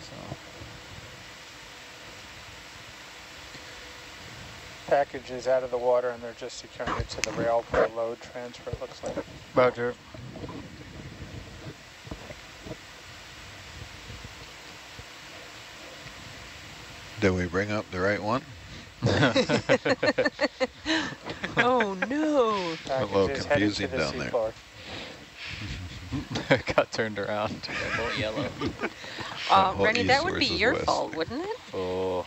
So. Package is out of the water and they're just securing it to the rail for a load transfer, it looks like. Roger. Did we bring up the right one? oh no. A little Package is confusing the down there. Got turned around. Yellow, yellow. Uh, Rennie, that would be your west. fault, wouldn't it? Oh,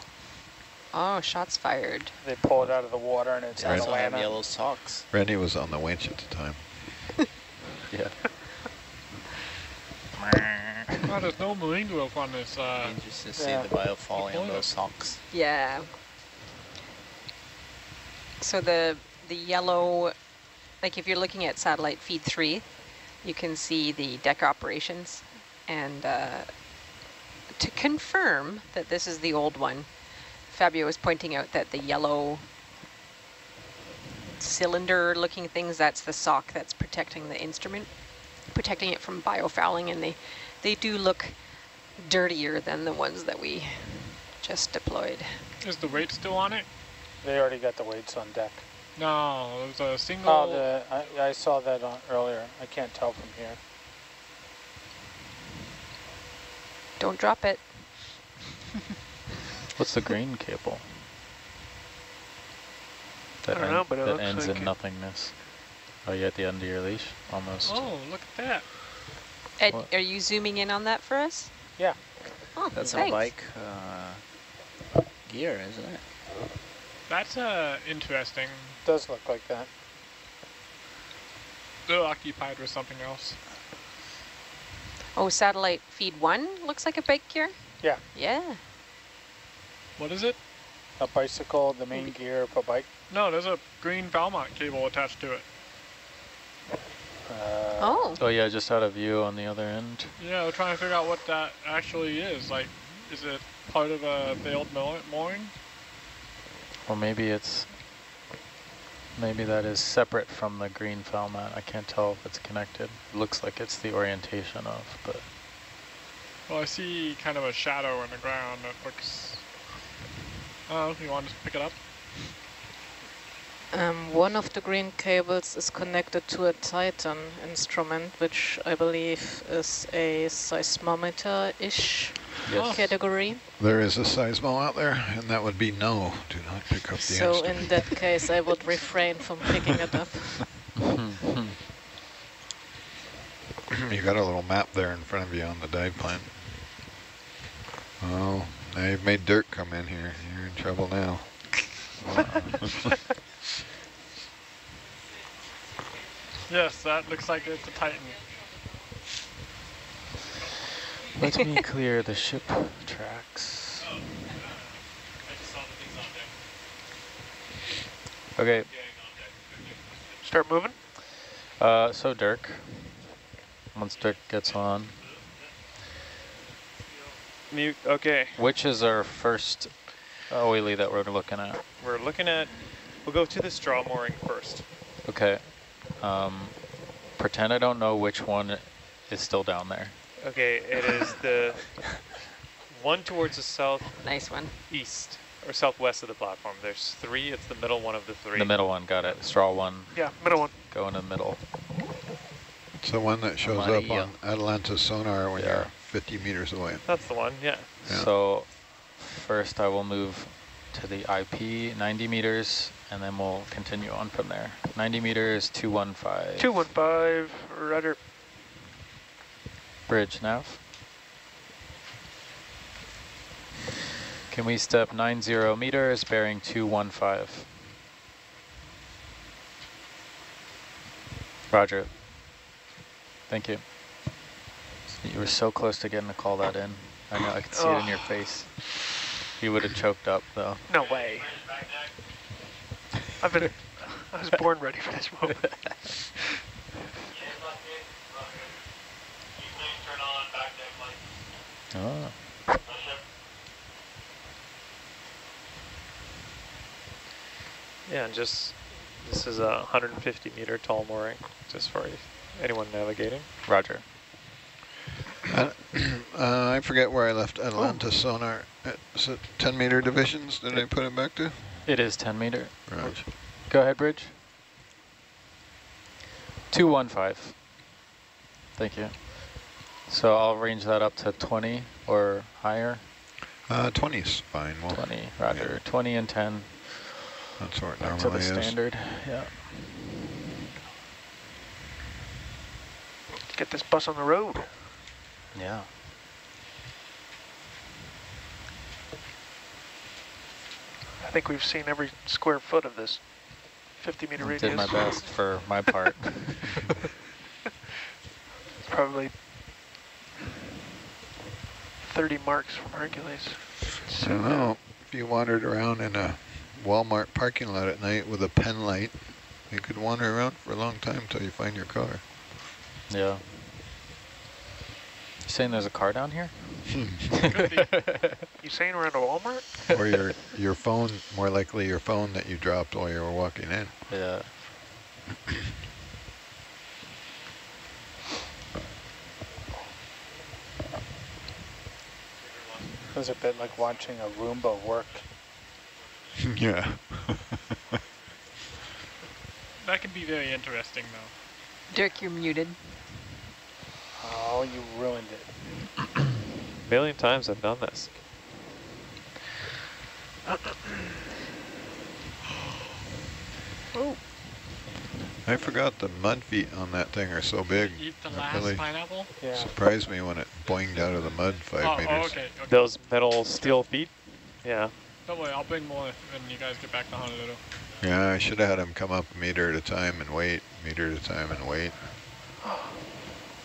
Oh, shots fired. They pulled it out of the water and it's Right. on Also Atalanta. yellow socks. Randy was on the winch at the time. yeah. Oh, there's no marine growth on this. Uh, Dangerous to see the bio falling on those socks. Yeah. So the the yellow, like if you're looking at satellite feed three, you can see the deck operations. And uh, to confirm that this is the old one, Fabio was pointing out that the yellow cylinder looking things, that's the sock that's protecting the instrument, protecting it from biofouling. And they, they do look dirtier than the ones that we just deployed. is the weight still on it? They already got the weights on deck. No, it was a single. Oh, the, I, I saw that on earlier. I can't tell from here. Don't drop it. What's the green cable? That, I don't know, but it that looks ends like in it- nothingness. Are you at the end of your leash? Almost. Oh, look at that. Ed, What? are you zooming in on that for us? Yeah. Oh, That's thanks. a bike uh, gear, isn't it? That's uh, interesting. Does look like that. They're occupied with something else. Oh, satellite feed one looks like a bike gear? Yeah. Yeah. What is it? A bicycle, the main gear of a bike. No, there's a green Valmont cable attached to it. Uh, Oh, Oh yeah, just out of view on the other end. Yeah, we're trying to figure out what that actually is. Like, is it part of a failed moor- mooring? Or maybe it's, maybe that is separate from the green foul mat. I can't tell if it's connected. It looks like it's the orientation of, but Well, I see kind of a shadow in the ground that looks... Oh, you want to pick it up? Um, one of the green cables is connected to a Titan instrument, which I believe is a seismometer-ish yes. category. There is a seismo out there, and that would be no. Do not pick up the So instrument. in that case, I would refrain from picking it up. you got a little map there in front of you on the dive plan. Oh, now you've made dirt come in here. You're in trouble now. Yes, that looks like it's a Titan. Let me clear the ship tracks. Okay, Start moving. uh, so Dirk, once Dirk gets on, Mute. Okay, which is our first oily that we're looking at? we're looking at. We'll go to the straw mooring first. Okay, um, pretend I don't know which one is still down there. Okay, it is the one towards the southeast nice one. East or southwest of the platform. There's three. It's the middle one of the three. The middle one, got it. Straw one, Yeah, middle one. go in the middle. It's the one that shows up Amarillo. on Atalanta sonar when Yeah. you're 50 meters away. That's the one. Yeah. Yeah. So first I will move to the IP 90 meters and then we'll continue on from there. 90 meters, 215. Two one five. Rudder. Bridge nav. Can we step 90 meters, bearing 215? Roger. Thank you. You were so close to getting to call that in. I know, I could see it in your Oh. face. You would have choked up though. No way. I've been. I was born ready for this moment. Oh. Yeah, and just this is a 150 meter tall mooring, just for anyone navigating. Roger. Uh, Uh, I forget where I left Atalanta sonar. Uh, Is it 10 meter divisions? Did I put it back to? It is 10 meter. Right. Go ahead, Bridge. 215. Thank you. So I'll range that up to 20 or higher. Uh, 20's fine. Well, 20, roger. 20 and 10 that's where it back to the is. standard. Yeah. Get this bus on the road. Yeah. I think we've seen every square foot of this 50 meter I radius. Did my best for my part. Probably 30 marks from Hercules. I don't know. If you wandered around in a Walmart parking lot at night with a pen light, you could wander around for a long time until you find your car. yeah. You saying there's a car down here? Hmm. You saying we're in a Walmart? or your your phone, more likely your phone that you dropped while you were walking in. Yeah. It was a bit like watching a Roomba work. yeah. That can be very interesting though. Dirk, you're muted. Oh, you ruined it. a million times I've done this. I forgot the mud feet on that thing are so big. Eat the last really pineapple? Yeah. surprised me when it boinged out of the mud five Oh, oh meters. oh, okay, okay. Those metal steel feet. Yeah. Don't worry, I'll bring more when you guys get back to Honolulu. Yeah, I should have had him come up a meter at a time and wait, meter at a time and wait.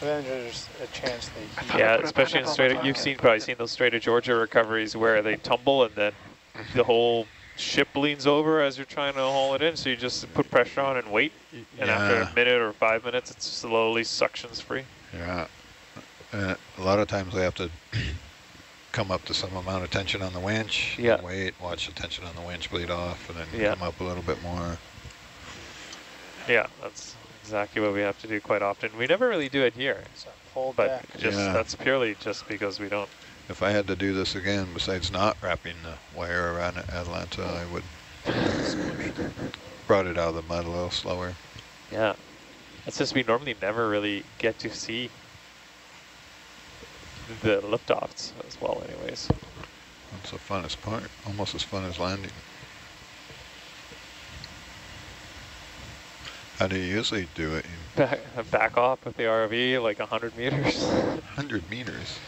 But then there's a chance they heat. Yeah, especially in pineapple straight. You've seen probably seen those Strait of Georgia recoveries where they tumble and then the whole ship leans over as you're trying to haul it in. So you just put pressure on and wait, and after a minute or five minutes, it slowly suctions free. Yeah. Uh, a lot of times they have to come up to some amount of tension on the winch. Yeah. Wait, watch the tension on the winch bleed off, and then Yeah. come up a little bit more. Yeah, that's exactly what we have to do quite often. We never really do it here, It's a but deck. just Yeah. that's purely just because we don't. If I had to do this again, besides not wrapping the wire around Atalanta, I would brought it out of the mud a little slower. Yeah, it's just we normally never really get to see the liftoffs as well, anyways. That's the funnest part, almost as fun as landing. How do you usually do it? Back, back off with the ROV like 100 meters. 100 meters.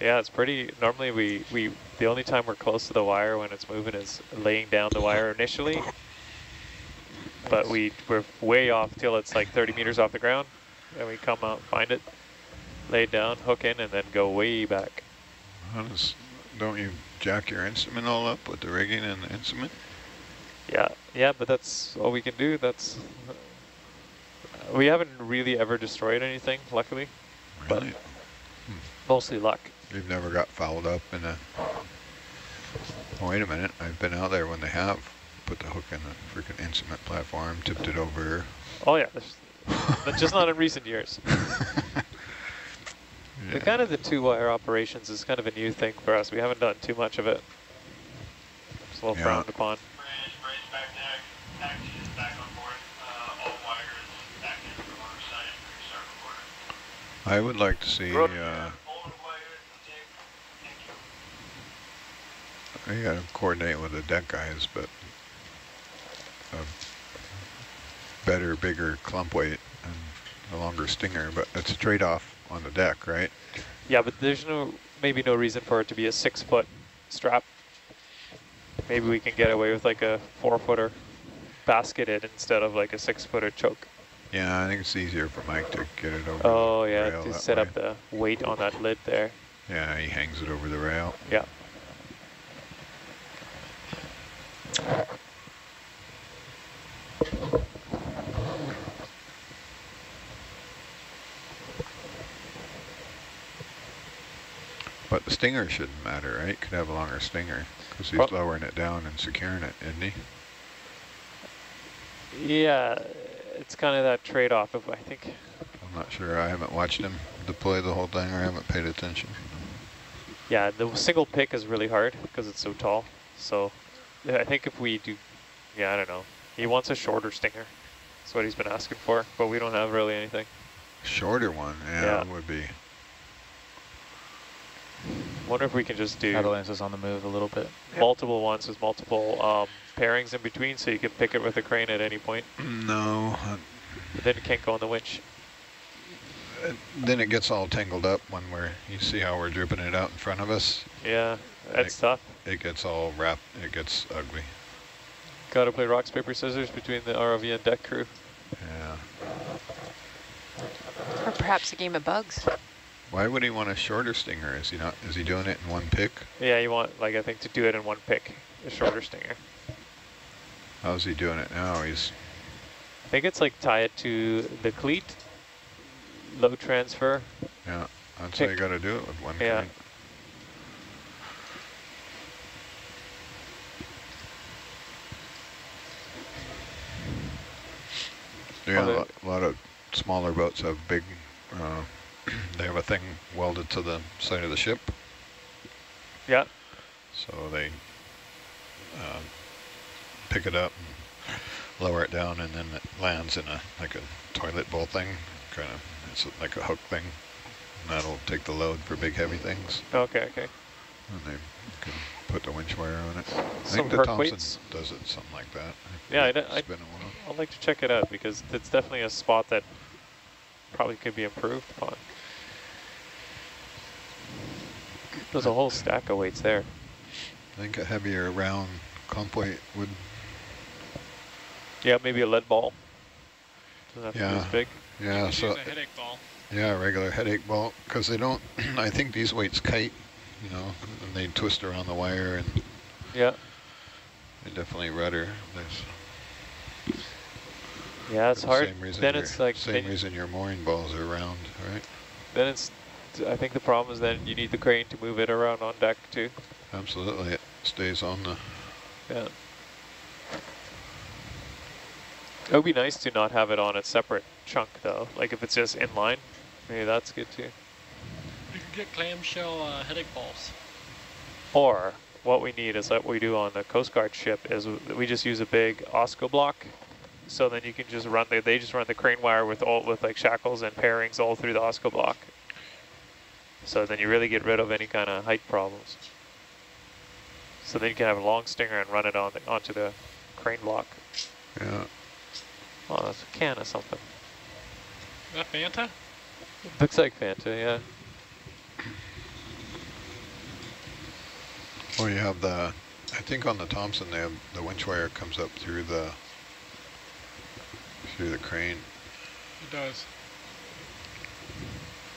Yeah, it's pretty, normally we, we, the only time we're close to the wire when it's moving is laying down the wire initially. But we, we're way off till it's like 30 meters off the ground. And we come out, find it, lay it down, hook in, and then go way back. Don't you jack your instrument all up with the rigging and the instrument? Yeah, yeah, but that's all we can do. That's, we haven't really ever destroyed anything, luckily. But- Really? Hmm. Mostly luck. You've never got fouled up in a... Oh, wait a minute, I've been out there when they have put the hook in the freaking instrument platform, tipped it over. Oh yeah, there's- but just not in recent years. Yeah. The kind of the two-wire operations is kind of a new thing for us. We haven't done too much of it. It's a little Yeah. frowned upon. Bridge, bridge back deck, taxi is back on board, uh, all wires back in from our side, restart recording. I would like to see, uh, All the wires, take, you gotta coordinate with the deck guys, but a better, bigger clump weight and a longer stinger, but it's a trade-off on the deck, right? Yeah, but there's no maybe no reason for it to be a six-foot strap. Maybe we can get away with like a four-footer basketed instead of like a six-footer choke. Yeah, I think it's easier for Mike to get it over Oh yeah, to set way. up the weight on that lid there. Yeah, he hangs it over the rail. Yeah. But the stinger shouldn't matter, right? Could have a longer stinger because he's Well- lowering it down and securing it, isn't he? Yeah, it's kind of that trade-off of I think I'm not sure. I haven't watched him deploy the whole thing or I haven't paid attention. Yeah, the single pick is really hard because it's so tall. So I think if we do, yeah, I don't know. He wants a shorter stinger. That's what he's been asking for, but we don't have really anything. Shorter one, yeah, Yeah. would be. Wonder if we can just do Atalanta is on the move a little bit. multiple ones with multiple um, pairings in between so you can pick it with a crane at any point. No, But then it can't go on the winch. uh, then it gets all tangled up when we're, you see how we're dripping it out in front of us? Yeah, that's tough. It gets all wrapped, it gets ugly. Gotta play rocks, paper, scissors between the ROV and deck crew. Yeah. Or perhaps a game of bugs. Why would he want a shorter stinger? Is he not, is he doing it in one pick? Yeah, you want, like, I think to do it in one pick, a shorter stinger. How's he doing it now? He's, I think it's like tie it to the cleat, low transfer. yeah, that's how you gotta do it with one Yeah. crane. Yeah, a lot, a lot of smaller boats have big, uh, they have a thing welded to the side of the ship, Yeah, so they uh, pick it up and lower it down, and then it lands in a like a toilet bowl thing, kind of. It's like a hook thing, and that'll take the load for big heavy things, okay, okay. And they can put the winch wire on it. I Some think the Thompson weights. does it something like that. Yeah, I It's don't- I- been a while. I'd like to check it out because it's definitely a spot that probably could be improved upon. There's a whole stack of weights there. I think a heavier round clump weight would, Yeah, maybe a lead ball. Doesn't have to be Yeah. as big. yeah, so, a headache ball. yeah, a regular headache ball because they don't, I think these weights kite, you know, and they twist around the wire and Yeah. they definitely rudder. There's Yeah, it's the hard. Same reason Then it's like, Same reason your mooring balls are round, right? then it's, I think the problem is then you need the crane to move it around on deck too. Absolutely, it stays on the, Yeah. It would be nice to not have it on a separate chunk though. Like if it's just inline, maybe that's good too. You can get clamshell uh, headache balls. Or what we need is like what we do on the Coast Guard ship is we just use a big Osco block. So then you can just run the, they just run the crane wire with all, with like shackles and pairings all through the Osco block. So then you really get rid of any kind of height problems. So then you can have a long stinger and run it on the, onto the crane block. yeah. Oh, that's a can of something. Is that Fanta? Looks like Fanta, yeah. Well, you have the, I think on the Thompson, they have, the winch wire comes up through the, through the crane. It does.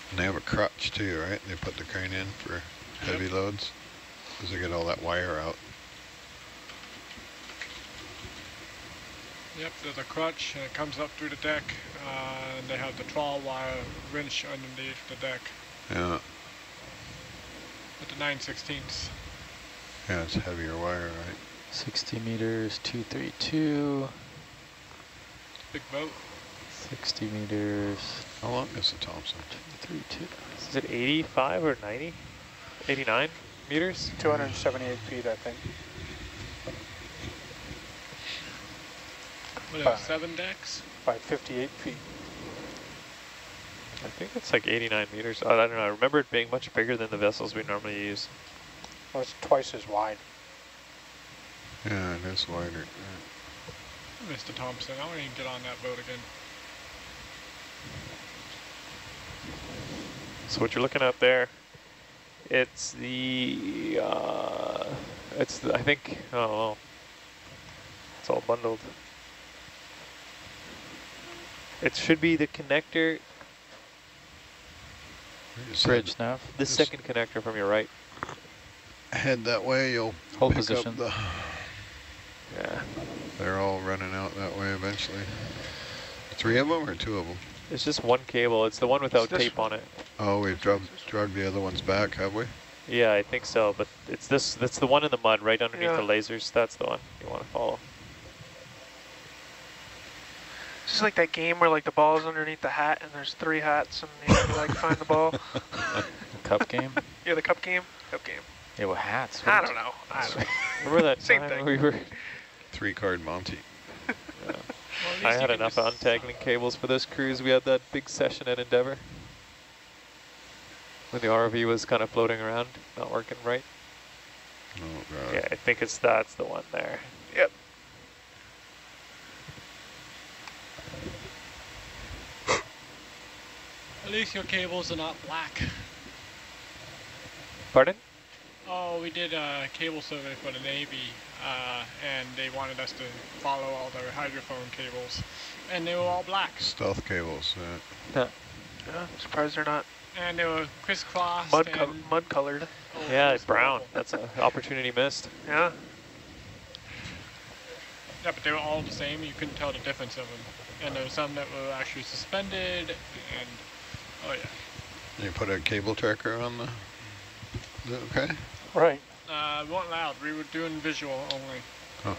And they have a crutch too, right? They put the crane in for heavy loads, because they get all that wire out. Yep, there's a crutch and it comes up through the deck. Uh, and they have the trawl wire wrench underneath the deck Yeah, with the 9 16ths. Yeah, it's heavier wire, right? 60 meters, 232. Big boat. 60 meters, How long is the Thompson? 232. Is it 85 or 90? 89 meters? 278 feet, I think. What is Five. it, seven decks? By 58 feet. I think it's like 89 meters. Oh, I don't know. I remember it being much bigger than the vessels we normally use. Well, it's twice as wide. Yeah, it is wider. yeah. Mr. Thompson, I want to get on that boat again. So what you're looking at there, it's the, uh, it's the, I think, I don't know. It's all bundled. It should be the connector, Bridge nav. the second connector from your right. Head, head that way, you'll Hold pick position. up the, Yeah. they're all running out that way eventually. Three of them or two of them? It's just one cable. It's the one without this tape on it. Oh, we've drug, drug the other ones back, have we? Yeah, I think so, but it's this, that's the one in the mud right underneath Yeah. the lasers. That's the one you want to follow. This is like that game where like the ball is underneath the hat and there's three hats and you have to like find the ball. Cup game. Yeah, the cup game. Cup game. Yeah, well, hats. I don't know. I don't know. Remember that Same time thing. we were? Three card Monty. Well, I had enough untangling cables for this cruise. We had that big session at Endeavour. When the ROV was kind of floating around, not working right. Oh god. Yeah, I think it's that's the one there. Yep. At least your cables are not black. Pardon? Oh, we did a cable survey for the Navy, uh, and they wanted us to follow all the hydrophone cables, and they were all black, Stealth cables. Uh, Yeah, I'm surprised they're not and they were crisscrossed. Mud, co mud colored. oh, Yeah, was brown. horrible. That's an opportunity missed. Yeah. Yeah, but they were all the same. You couldn't tell the difference of them, and there were some that were actually suspended, and oh yeah. you put a cable tracker on the. Is it okay? Right. Uh, we weren't loud. We were doing visual only. Oh.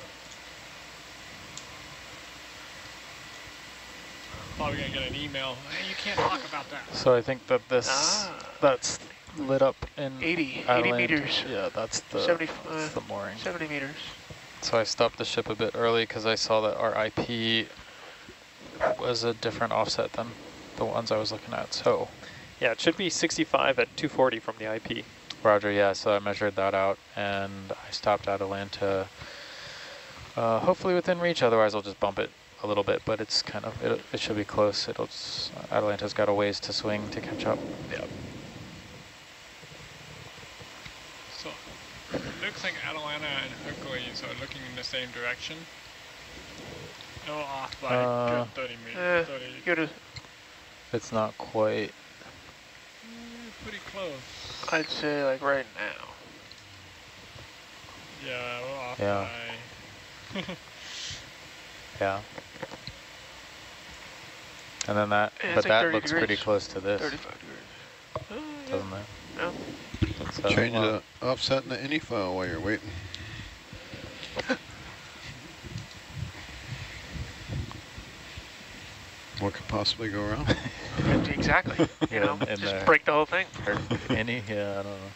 Probably gonna get an email. Hey, you can't talk about that. So I think that this Ah. that's lit up in 80, 80 meters. Yeah, that's the 70, that's uh, the mooring. 70 meters. So I stopped the ship a bit early because I saw that our IP was a different offset than the ones I was looking at. So Yeah, it should be 65 at 240 from the IP. Roger, yeah, so I measured that out and I stopped Atalanta uh, hopefully within reach, otherwise I'll just bump it a little bit, but it's kind of, it, it should be close. It'll, s- Atalanta's got a ways to swing to catch up. Yeah. So, it looks like Atalanta and Hercules are looking in the same direction. Oh, off by Uh, good 30 meters. Eh, 30, It's not quite, pretty close. I'd say like right now. Yeah, we're off Yeah. by. yeah. And then that, Yeah, but like that 30 looks pretty close to this, 35 degrees. Uh, doesn't it? Yeah. It's, uh, Change the offset in the ini file while you're waiting. what could possibly go wrong? Exactly. You know, In- in just there. break the whole thing. or any, yeah, I don't know.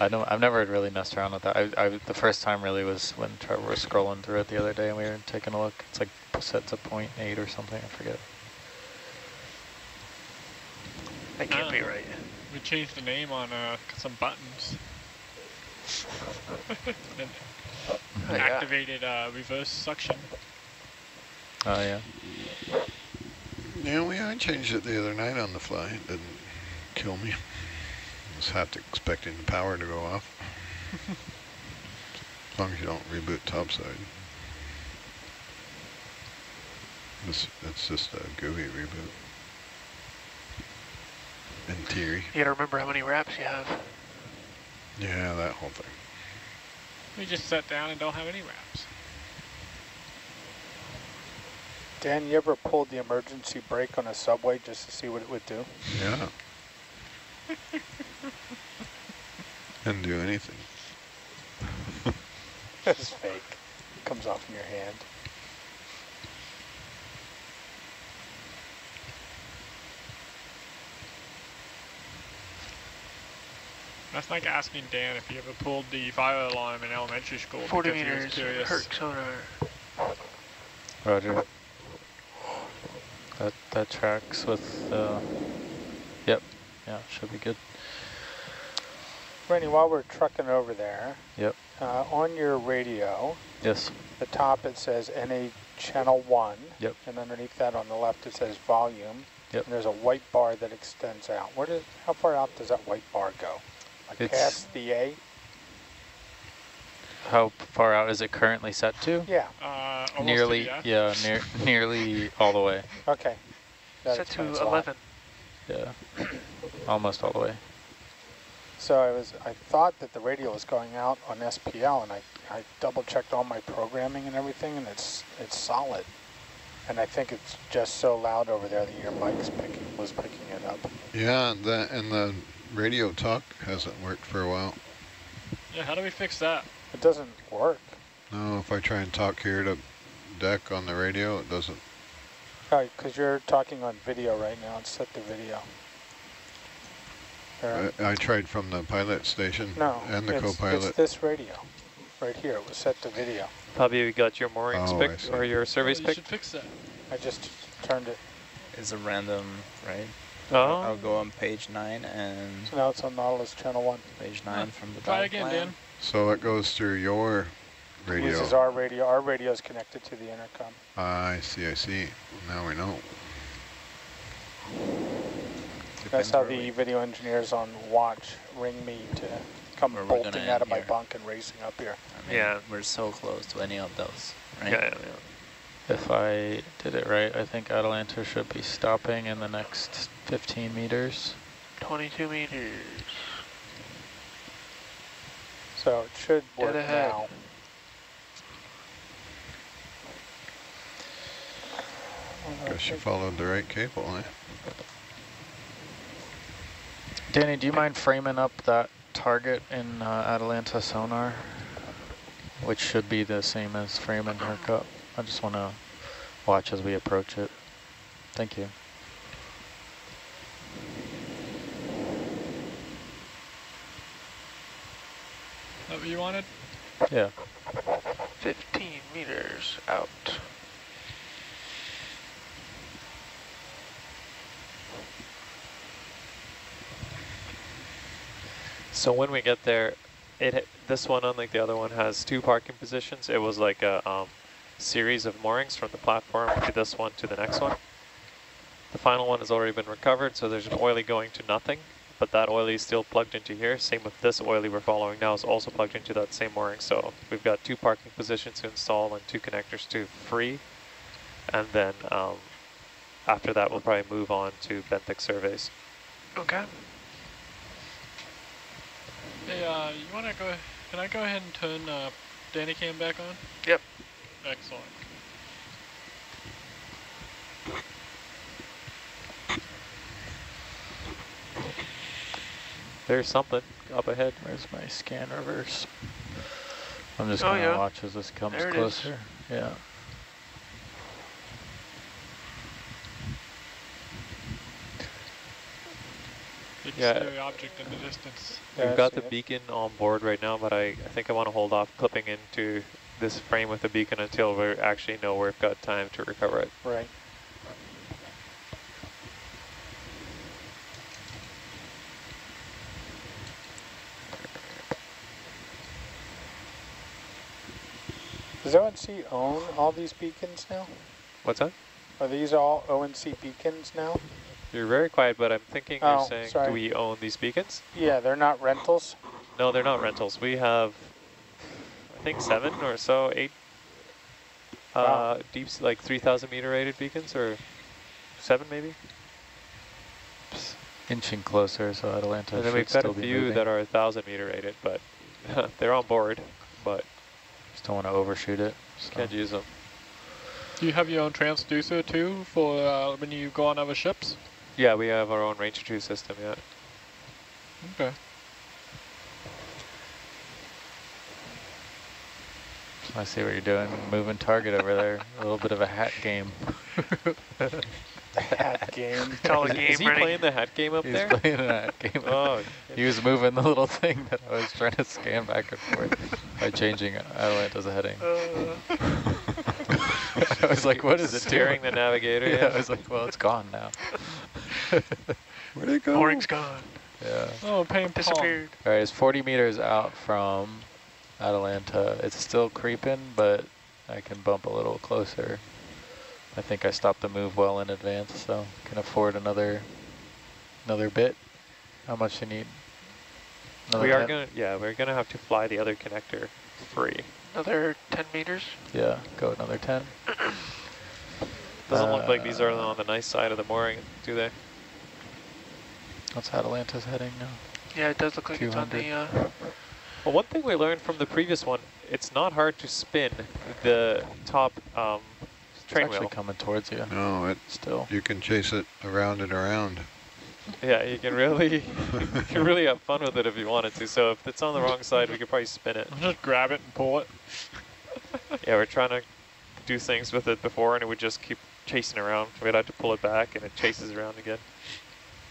I don't, I've never really messed around with that. I, I, the first time really was when Trevor was scrolling through it the other day and we were taking a look. It's like set to point eight or something, I forget. That can't be Ah. right. We changed the name on uh, some buttons. and Oh, yeah. activated uh, reverse suction. Oh, yeah. Yeah, we I changed it the other night on the fly. It didn't kill me. I was half expecting the power to go off. as long as you don't reboot topside. This, it's just a GUI reboot. In theory. You gotta remember how many wraps you have. Yeah, that whole thing. We just sat down and don't have any wraps. Dan, you ever pulled the emergency brake on a subway just to see what it would do? Yeah. Didn't do anything. That's fake. It comes off in your hand. That's like asking Dan if he ever pulled the fire alarm in elementary school 40 because he was meters, curious. Herc sonar. Roger. That, that tracks with, uh, yep, yeah, should be good. Randy, while we're trucking over there, Yep, uh, on your radio, yes, the top it says NA channel 1. Yep. And underneath that on the left it says volume. Yep. And there's a white bar that extends out. Where does, how far out does that white bar go? Like It's- past the A? How far out is it currently set to? Yeah, Uh, almost to Nearly, the yeah, near, nearly all the way, okay. That Set to 11. yeah, almost all the way. So I was, I thought that the radio was going out on SPL, and I, I double checked all my programming and everything, and it's, it's solid. And I think it's just so loud over there that your mic's picking, was picking it up. Yeah, the, and the radio talk hasn't worked for a while. Yeah, how do we fix that? It doesn't work. No, if I try and talk here to deck on the radio, it doesn't. Oh, because you're talking on video right now. It's set to video. Or- I, I tried from the pilot station no, and the co-pilot. it's this radio. Right here, it was set to video. Probably you got your moorings Oh, picked or your Oh, surveys you picked. should fix that. I just turned it, Is a random, right? Oh, I'll go on page nine and so now it's on Nautilus channel one. page nine from the Try again, plan. Dan. So it goes through your radio. This is our radio. Our radio is connected to the intercom. I see, I see. Now we know. That's Depends how the video engineers on watch ring me to come we're bolting gonna out of end my here. bunk and racing up here. I mean, Yeah. We're so close to any of those, right? yeah, yeah, yeah. If I did it right, I think Atalanta should be stopping in the next 15 meters. 22 meters. So it should Dead work ahead. now. Guess you followed the right cable, eh? Danny, do you mind framing up that target in uh, Atalanta sonar? Which should be the same as framing her cup. I just want to watch as we approach it. Thank you. That what you wanted? Yeah. 15 meters out. So when we get there, it this one, unlike the other one, has two parking positions. It was like a um, series of moorings from the platform to this one to the next one. The final one has already been recovered, so there's an oily going to nothing, but that oily is still plugged into here. Same with this oily we're following now is also plugged into that same mooring. So we've got two parking positions to install and two connectors to free. And then um, after that, we'll probably move on to benthic surveys. Okay. Hey, uh, you wanna go? Can I go ahead and turn uh, Danny cam back on? Yep. Excellent. There's something up ahead. Where's my scan reverse? I'm just Oh, going to yeah. watch as this comes There it is. closer. Yeah. You can Yeah. see the object in the distance. Yeah, We've got the it. beacon on board right now, but I, I think I want to hold off clipping into this frame with the beacon until we actually know we've got time to recover it. Right. Does ONC own all these beacons now? What's that? Are these all ONC beacons now? You're very quiet, but I'm thinking Oh, you're saying, sorry. do we own these beacons? Yeah, they're not rentals. No, they're not rentals. We have, I think, seven or so, eight uh, deep, like 3,000 meter rated beacons, or seven maybe? Inching closer, so Atalanta and then should we've got a few moving. that are 1,000 meter rated, but they're on board, but Just don't want to overshoot it. so. can't use them. Do you have your own transducer too for uh, when you go on other ships? Yeah, we have our own Ranger two system, yeah. Okay. I see what you're doing. Moving target over there. A little bit of a hat game. Hat game. Call Is, the is he ready. playing the hat game up He's there? playing the hat game. Oh, He was moving the little thing that I was trying to scan back and forth by changing Atalanta's heading. Uh, I was like, what is it steering doing? the navigator? Yeah, Yeah, I was like, well, it's gone now. Where'd it go? mooring's gone. Yeah. Oh, pain Disappeared. All right, it's 40 meters out from Atalanta. It's still creeping, but I can bump a little closer. I think I stopped the move well in advance, so can afford another another bit. How much you need? Another we are 10? gonna. Yeah, we're gonna have to fly the other connector free. Another 10 meters. Yeah, go another 10. Doesn't look like these are Uh, on the nice side of the mooring, do they? What's Atalanta's heading now? Yeah, it does look like it's on the. Uh, Well, one thing we learned from the previous one, it's not hard to spin the top um, It's train actually wheel. coming towards you No, it, still. you can chase it around and around. Yeah, you can really, you can really have fun with it if you wanted to. So if it's on the wrong side, we could probably spin it. Just grab it and pull it. Yeah, we're trying to do things with it before, and it would just keep chasing around. We'd have to pull it back, and it chases around again.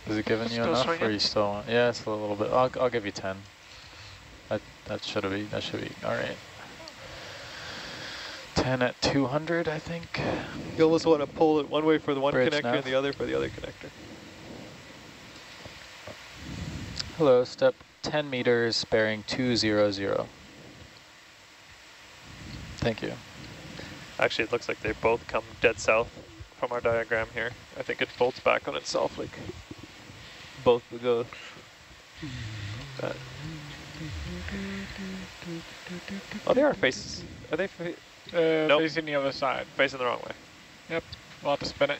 Is it giving you Still enough, or you still want? Yeah, it's a little bit. I'll I'll give you ten. That that should be that should be all right. Ten at two hundred, I think. You almost want to pull it one way for the one Bridge connector nav. and the other for the other connector. Hello, step ten meters, bearing two zero zero. Thank you. Actually, it looks like they both come dead south from our diagram here. I think it folds back on itself, like both will go. that. Uh, oh, they are faces. Are they fa Uh, Nope. Facing the other side. facing the wrong way? Yep. We'll have to spin it.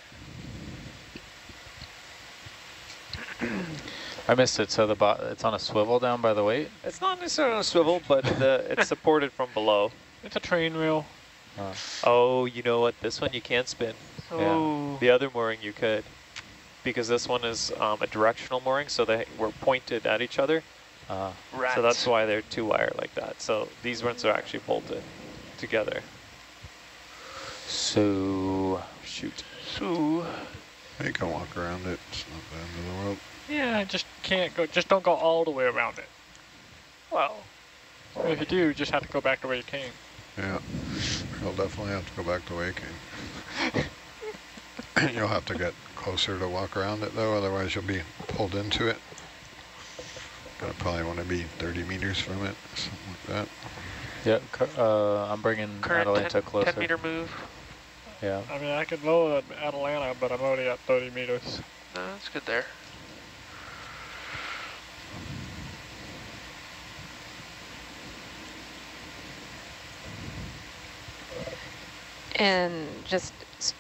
I missed it. So the bot, it's on a swivel down by the weight. It's not necessarily on a swivel, but the, it's supported from below. It's a train wheel. Oh, you know what? This one you can't spin. Oh, The other mooring you could, because this one is um, a directional mooring, so they were pointed at each other. uh, rats. So that's why they're two wire like that. So these ones are actually bolted together. So Shoot. So, You can walk around it. It's not the end of the world. Yeah, just can't go. Just don't go all the way around it. well, If you do, you just have to go back the way you came. Yeah. You'll definitely have to go back the way you came. you'll have to get closer to walk around it though, otherwise you'll be pulled into it. Gonna probably want to be 30 meters from it, something like that. yeah. Uh, I'm bringing current Atalanta 10, closer. 10 meter move. Yeah. I mean, I could lower at Atalanta, but I'm already at 30 meters. No, that's good there. And just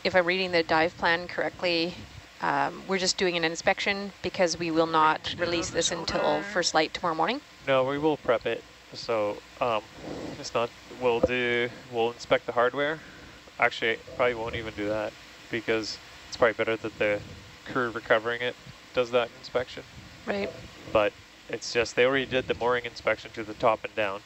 if I'm reading the dive plan correctly, um, we're just doing an inspection because we will not release this until first light tomorrow morning. No, we will prep it. So um, it's not. We'll do. We'll inspect the hardware. Actually, probably won't even do that because it's probably better that the crew recovering it does that inspection. Right. But it's just they already did the mooring inspection to the top and down.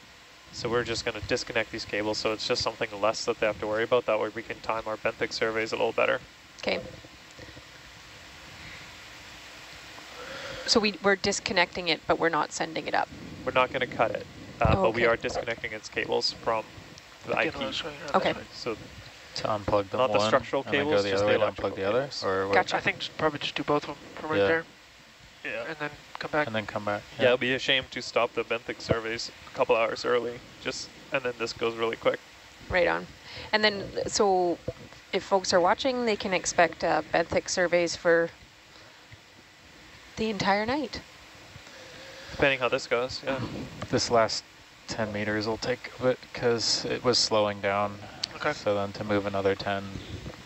So we're just going to disconnect these cables. So it's just something less that they have to worry about. That way we can time our benthic surveys a little better. Okay. So we, we're disconnecting it, but we're not sending it up. We're not going to cut it, uh, but we are disconnecting its cables from the Get IP. a little swing around Okay. So To unplug the Not the one structural and then cables, go the just other the way to electrical unplug the other, or what? Gotcha. I think just probably just do both of them from right Yeah. there, yeah. and then come back. And then come back. Yeah, it'd be a shame to stop the benthic surveys a couple hours early, just and then this goes really quick. Right on. And then, so if folks are watching, they can expect uh, benthic surveys for the entire night. Depending how this goes, yeah. This last 10 meters will take a bit because it was slowing down. Okay. So then to move another 10.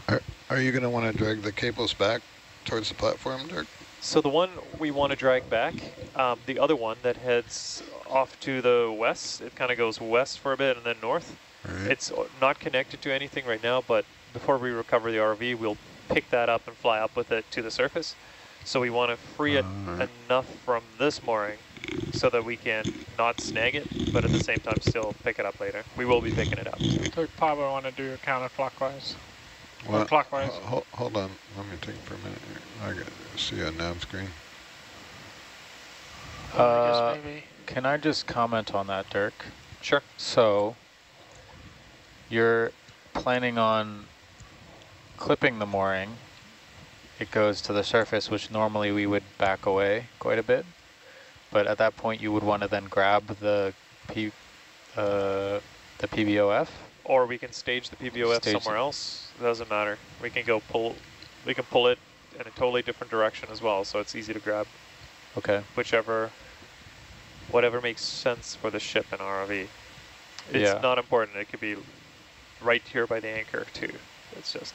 Are, are you gonna want to drag the cables back towards the platform, Dirk? So the one we want to drag back, um, the other one that heads off to the west, it kind of goes west for a bit and then north. Right. It's uh, not connected to anything right now, but before we recover the RV, we'll pick that up and fly up with it to the surface. So we want to free it Alright. enough from this mooring so that we can not snag it, but at the same time still pick it up later. We will be picking it up. So we probably want to do it counterclockwise. Or Well, clockwise. ho- ho- hold on, let me think for a minute. here. I got see a nav screen. I Uh, guess maybe. Can I just comment on that, Dirk? Sure. So you're planning on clipping the mooring. It goes to the surface, which normally we would back away quite a bit. But at that point, you would want to then grab the P, uh, the PBOF. Or we can stage the PBOF Stage somewhere it. else. Doesn't matter. We can go pull, we can pull it in a totally different direction as well, so it's easy to grab Okay. whichever, whatever makes sense for the ship and ROV. It's Yeah. not important. It could be right here by the anchor too. It's just,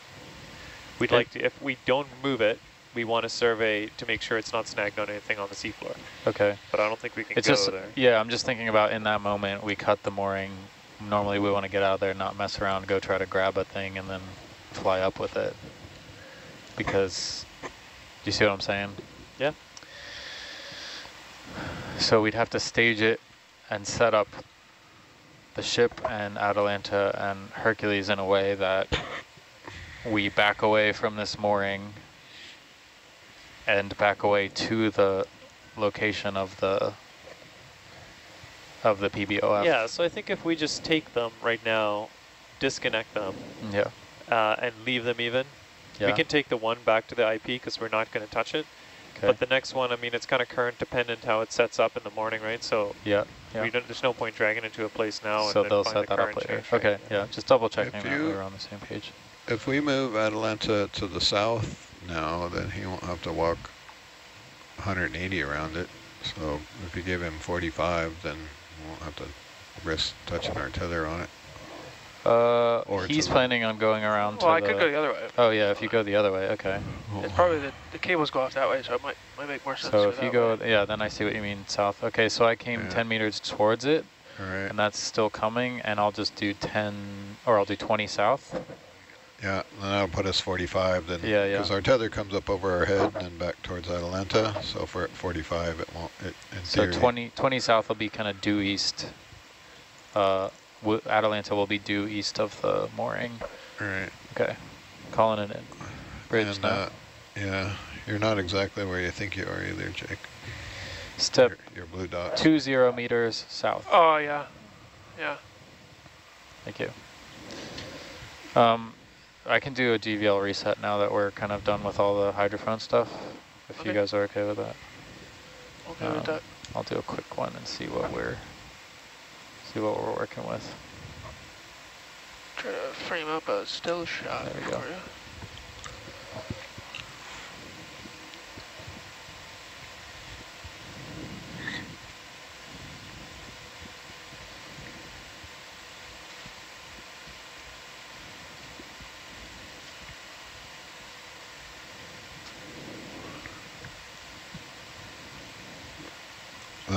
we'd Okay. like to, if we don't move it, we want to survey to make sure it's not snagged on anything on the seafloor. Okay. But I don't think we can It's go just, there. yeah, I'm just thinking about in that moment, we cut the mooring. Normally we want to get out of there, not mess around, go try to grab a thing and then fly up with it. Because, do you see what I'm saying? Yeah. So we'd have to stage it and set up the ship and Atalanta and Hercules in a way that we back away from this mooring end back away to the location of the of the PBOF. Yeah, so I think if we just take them right now, disconnect them, Yeah. uh, and leave them even, Yeah. we can take the one back to the IP because we're not going to touch it. Okay. But the next one, I mean, it's kind of current dependent how it sets up in the morning, right? So yeah. Yeah. we don't, there's no point dragging it to a place now so and they'll set the that up later. change, right? Okay. Yeah. Just double checking If that we were on the same page. If we move Atalanta to the south now, then he won't have to walk 180 around it. So if you give him 45, then we won't have to risk touching our tether on it. Uh, Or he's planning on going around Well, to I the. could go the other way. oh yeah, if you go the other way, okay. It's probably the, the cables go off that way, so it might might make more sense. So if you go, way. yeah, then I see what you mean south. Okay, so I came Yeah. 10 meters towards it, All right. and that's still coming, and I'll just do 10, or I'll do 20 south. Yeah, then that'll put us 45 then. Yeah, yeah. Because our tether comes up over our head and then back towards Atalanta. So for at 45, it won't, it, in So theory. 20, 20 south will be kind of due east. Uh, Atalanta will be due east of the mooring. All right. Okay, calling it in. Bridge and, now. uh, yeah, you're not exactly where you think you are either, Jake. Step Your, your blue dots. two zero meters south. Oh yeah, yeah. Thank you. Um, I can do a DVL reset now that we're kind of done with all the hydrophone stuff. If you guys are okay with that, Okay Um, with that. I'll do a quick one and see what we're see what we're working with. Try to frame up a still shot There we for go. you.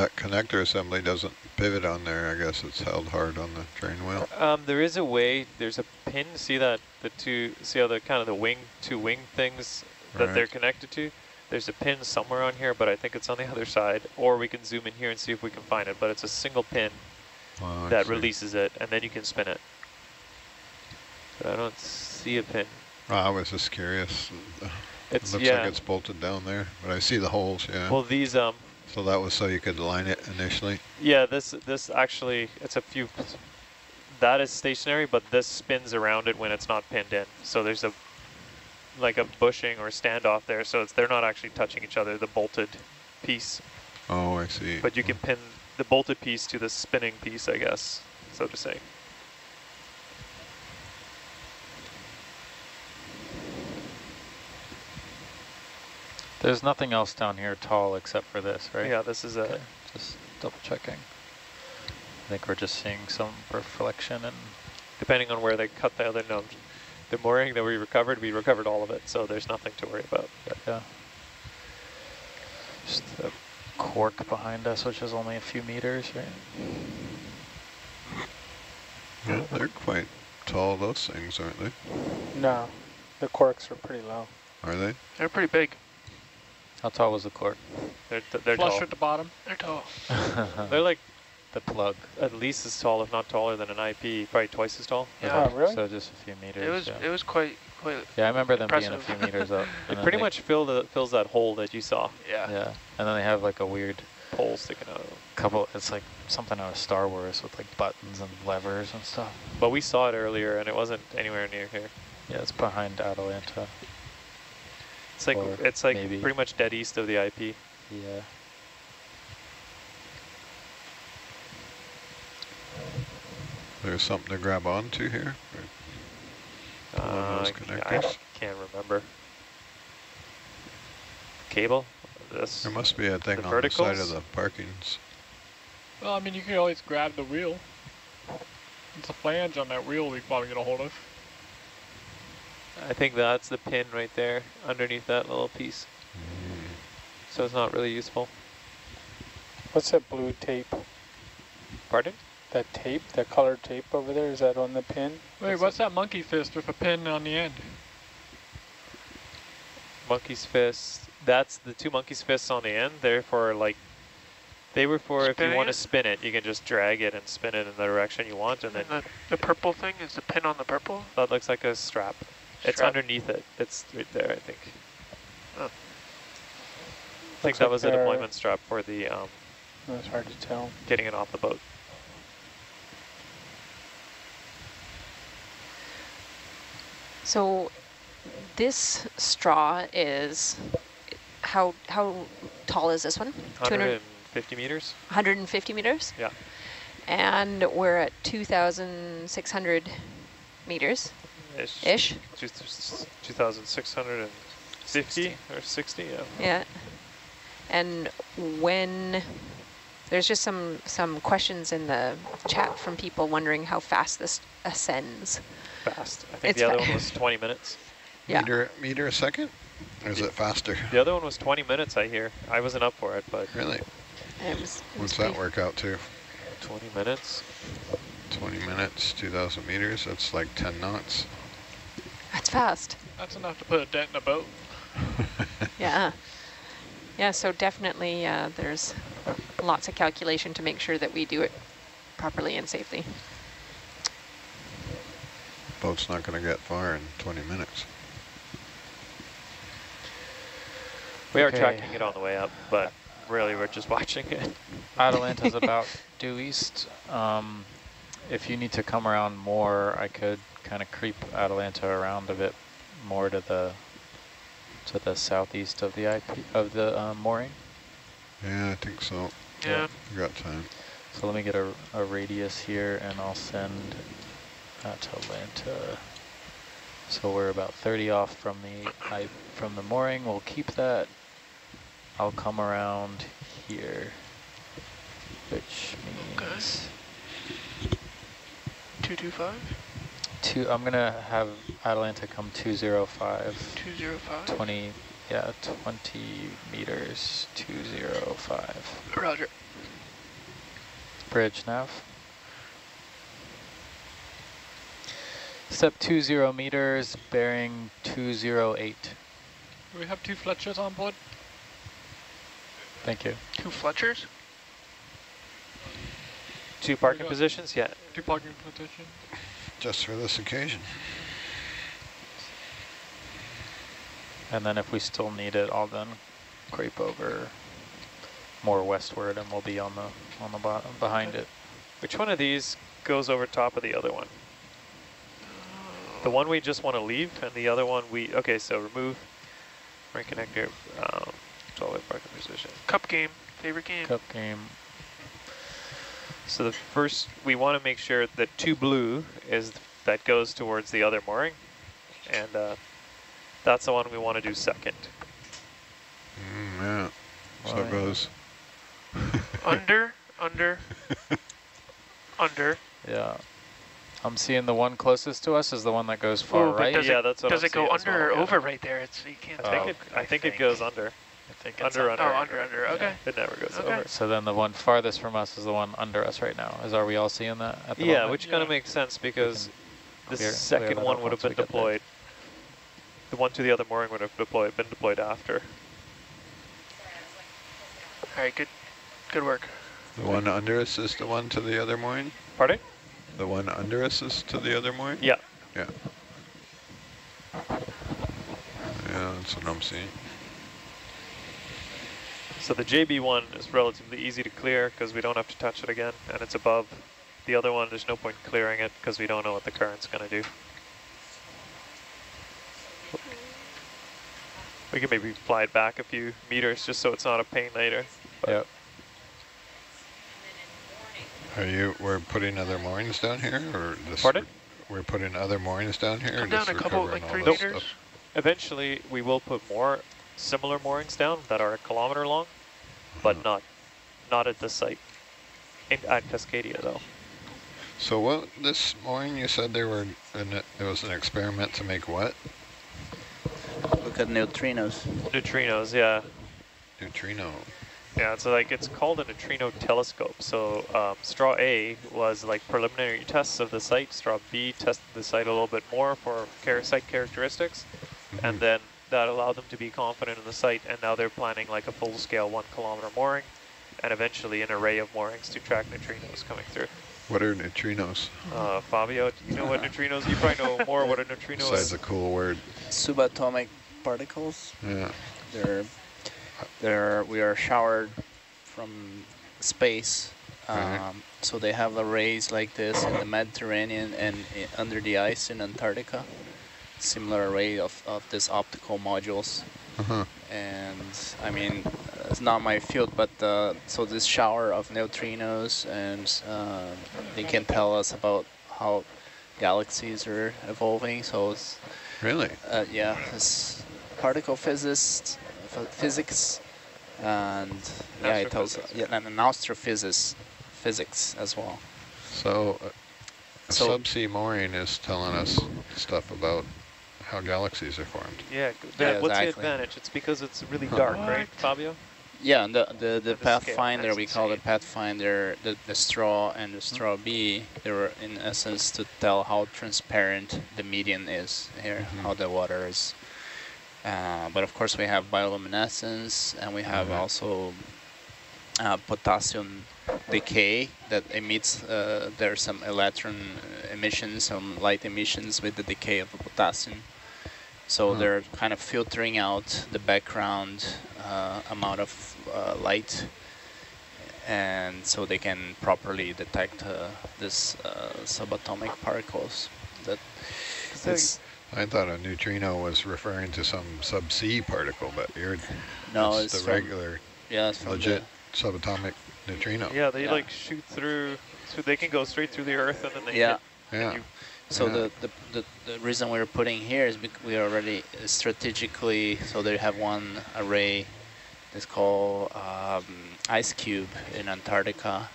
That connector assembly doesn't pivot on there. I guess it's held hard on the train wheel. Um, there is a way. There's a pin. See that the two. See how the kind of the wing two wing things that Right. they're connected to. There's a pin somewhere on here, but I think it's on the other side. Or we can zoom in here and see if we can find it. But it's a single pin Oh, that releases it, and then you can spin it. So I don't see a pin. Oh, I was just curious. It It's looks yeah. like it's bolted down there, but I see the holes, yeah. well, these um. So that was so you could line it initially? Yeah, this this actually it's a few. That is stationary, but this spins around it when it's not pinned in. So there's a like a bushing or standoff there. So it's they're not actually touching each other. The bolted piece, Oh, I see. but you can pin the bolted piece to the spinning piece, I guess, so to say. There's nothing else down here tall except for this, right? Yeah, this is a. Okay, just double checking. I think we're just seeing some reflection and Depending on where they cut the other no, the mooring that we recovered, we recovered all of it. So there's nothing to worry about. yeah, yeah. Just the cork behind us, which is only a few meters, right? Yeah, they're quite tall, those things, aren't they? No, the corks are pretty low. Are they? They're pretty big. How tall was the cork? They're they're Flush tall. at the bottom. They're tall. They're like the plug. at least as tall, if not taller than an IP, probably twice as tall. Yeah. Oh, really? So just a few meters. It was yeah. it was quite quite. yeah, I remember them being a few meters up. It pretty much fill the, fills that hole that you saw. Yeah. Yeah, and then they have like a weird Pole sticking out. couple. It's like something out of Star Wars with like buttons and levers and stuff. But we saw it earlier, and it wasn't anywhere near here. Yeah, it's behind Atalanta. It's like Or it's like maybe- pretty much dead east of the IP. Yeah. There's something to grab onto here? Uh, I can't remember. Cable. This. There must be a thing The on the side of the parkings. Well, I mean, you can always grab the wheel. It's a flange on that wheel we probably get a hold of. I think that's the pin right there underneath that little piece. So it's not really useful. What's that blue tape? Pardon? That tape, that colored tape over there, is that on the pin? Wait, what's that monkey fist with a pin on the end? Monkey's fist. That's the two monkey's fists on the end. They're for like, they were for if you want to spin it, you can just drag it and spin it in the direction you want, and then the, the purple thing is the pin on the purple. that looks like a strap. It's Strap. underneath it. It's right there, I think. I think that like was a deployment strap for the um, It's hard to tell. getting it off the boat. So this straw is, how, how tall is this one? 200 150 meters? 150 meters? Yeah. And we're at 2,600 meters Ish. ish. Two- 2,650 or 60, yeah. Yeah. And when there's just some some questions in the chat from people wondering how fast this ascends. Fast. I think It's the other one was 20 minutes. Yeah. Meter, meter a second? Or is it faster? The other one was 20 minutes, I hear. I wasn't up for it, but Really? It was, it was What's that pretty- work out to? 20 minutes. 20 minutes, 2,000 meters, that's like 10 knots. That's fast. That's enough to put a dent in a boat. Yeah. Yeah, so definitely uh, there's lots of calculation to make sure that we do it properly and safely. Boat's not going to get far in 20 minutes. We are tracking it all the way up, but really we're just watching it. Atalanta's about due east. Um, if you need to come around more, I could kind of creep Atalanta around a bit more to the to the southeast of the IP of the uh, mooring. Yeah, I think so. Yeah. We got time. So let me get a, a radius here, and I'll send Atalanta. So we're about 30 off from the I, from the mooring. We'll keep that. I'll come around here, which means. 225, Two, I'm gonna have Atalanta come 205, 205. 20, yeah, 20 meters, 205. Roger. Bridge nav. Step 20 meters, bearing 208. We have two Fletchers on board? Thank you. Two Fletchers? Two parking positions? Yeah. Two parking position. Just for this occasion. And then if we still need it, I'll then creep over more westward and we'll be on the on the bottom behind it. Which one of these goes over top of the other one? The one we just want to leave and the other one we, okay, so remove ring connector, um, 12 parking position. Cup game. Favorite game. Cup game. So the first, we want to make sure that two blue is that goes towards the other mooring, and uh, that's the one we want to do second. Mm, yeah, so it goes. Under, under, under. Yeah. I'm seeing the one closest to us is the one that goes far Ooh, right. does yeah, it, that's what does I'm it go under well, or yeah. over right there? It's you can't I tell. think, Oh, it, I think it goes under. I think it's Under, under. Oh, under, under. Okay. It never goes Okay. over. So then the one farthest from us is the one under us right now. Is are we all seeing that at the Yeah, moment? which kind of makes sense because the clear- clear second that one would have been deployed. The one to the other mooring would have deployed, been deployed after. All right. Good. Good work. The one under us is the one to the other mooring? Pardon? The one under us is to the other mooring? Yeah. Yeah. Yeah, that's what I'm seeing. So the JB one is relatively easy to clear because we don't have to touch it again, and it's above. The other one, there's no point clearing it because we don't know what the current's going to do. We can maybe fly it back a few meters just so it's not a pain later. Yep. Are you, we're putting other moorings down here, or this? Pardon? We're putting other moorings down here? or Come down a couple, like three meters. stuff? Eventually, we will put more similar moorings down that are a kilometer long, but Mhm. not not at this site. In, at Cascadia, though. So what, this mooring, you said there were, an, it was an experiment to make what? Look at neutrinos. Neutrinos, yeah. Neutrino. Yeah, so like it's called a neutrino telescope. So um, straw A was like preliminary tests of the site. Straw B tested the site a little bit more for char site characteristics, and Mhm. then that allowed them to be confident in the site. And now they're planning like a full-scale one-kilometer mooring, and eventually an array of moorings to track neutrinos coming through. What are neutrinos? Uh, Fabio, do you know what neutrinos? You probably know more what a neutrino Besides is. a cool word. Subatomic particles. Yeah. They're They're, we are showered from space. Right. Um, so they have arrays like this in the Mediterranean and under the ice in Antarctica. Similar array of, of these optical modules. Uh-huh. And I mean, uh, it's not my field, but uh, so this shower of neutrinos and uh, they can tell us about how galaxies are evolving. So it's, Really? uh, yeah, it's particle physics, ph- physics, and yeah, it tells Astrophysics, yeah, and an astrophysics, physics as well. So uh, So- subsea mooring is telling us stuff about how galaxies are formed. Yeah, Yeah, that- what's the advantage? It's because it's really dark, right, Fabio? Yeah, and the the, the the Pathfinder that's we call the. Pathfinder, the, the straw and the straw B, they were in essence to tell how transparent the median is here, how the water is. Uh, but of course we have bioluminescence and we have Mhm. also uh, potassium decay that emits, uh, there's some electron emissions, some light emissions with the decay of the potassium. So Hmm. they're kind of filtering out the background uh, amount of uh, light and so they can properly detect uh, this uh, subatomic particles. That it's, I thought a neutrino was referring to some subsea particle, but you're no, it's it's the from, regular, yeah, it's from legit subatomic neutrino. Yeah, they Yeah. like shoot through, so they can go straight through the Earth and then they Yeah. hit. Yeah. You- So Yeah. the, the, the, the reason we're putting here is because we already strategically, so they have one array, it's called um, IceCube in Antarctica,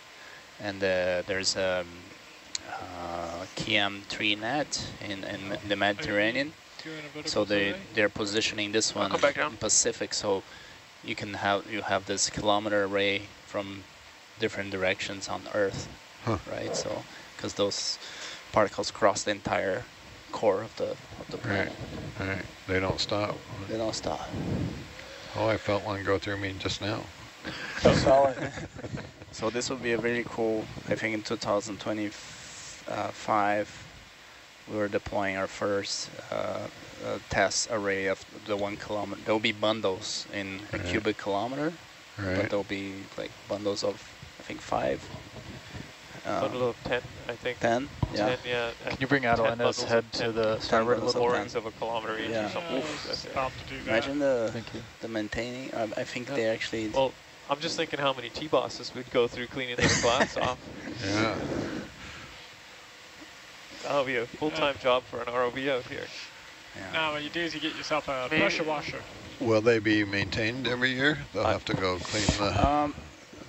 and uh, there's a um, uh, KM3NeT in, in the Mediterranean. Doing a bit So they, they're positioning this one come back in Pacific, so you can have you have this kilometer array from different directions on Earth, Huh. right? So because those particles cross the entire core of the of the Right. planet, Right. They don't stop. they don't stop. Oh, I felt one go through me just now. Solid. So this would be a really cool. I think in 2025 we were deploying our first uh, uh, test array of the one kilometer. There will be bundles in a cubic kilometer. but Right. there'll be like bundles of I think five. Um, Bundle of 10, I think. ten, yeah. 10, yeah. Can you bring Atalanta's head to the starboard a little? of Borings of a kilometer each Yeah. or something. Yeah, I was That's it. about to do that. Imagine the Thank you. the maintaining. Um, I think Yeah. they actually. Well, I'm just thinking how many T-bosses we'd go through cleaning those glass off. Yeah. That'll be a full-time job for an ROV out here. yeah. Now what you do is you get yourself a Maybe- pressure washer. Will they be maintained every year? They'll I- have to go clean the, Um,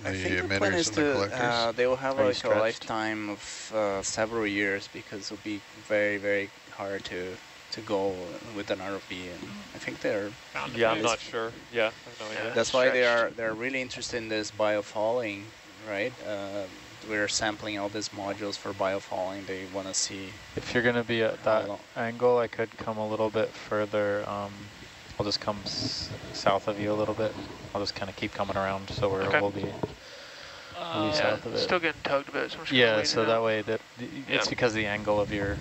I the think the plan is the to. collectors. Uh, they will have Are like a lifetime of uh, several years because it'll be very very hard to to go with an ROV, and I think they're yeah, I'm not sure. Yeah, I have no idea. That's why they are they're really interested in this biofouling, right? Uh, we're sampling all these modules for biofouling. They want to see. If you're going to be at that angle, I could come a little bit further. Um, I'll just come s south of you a little bit. I'll just kind of keep coming around so we're, Okay. we'll be, we'll Uh, be Yeah, south of it. still getting tugged a bit. So I'm just gonna Yeah, so that out. way that the, it's Yeah. because the angle of your,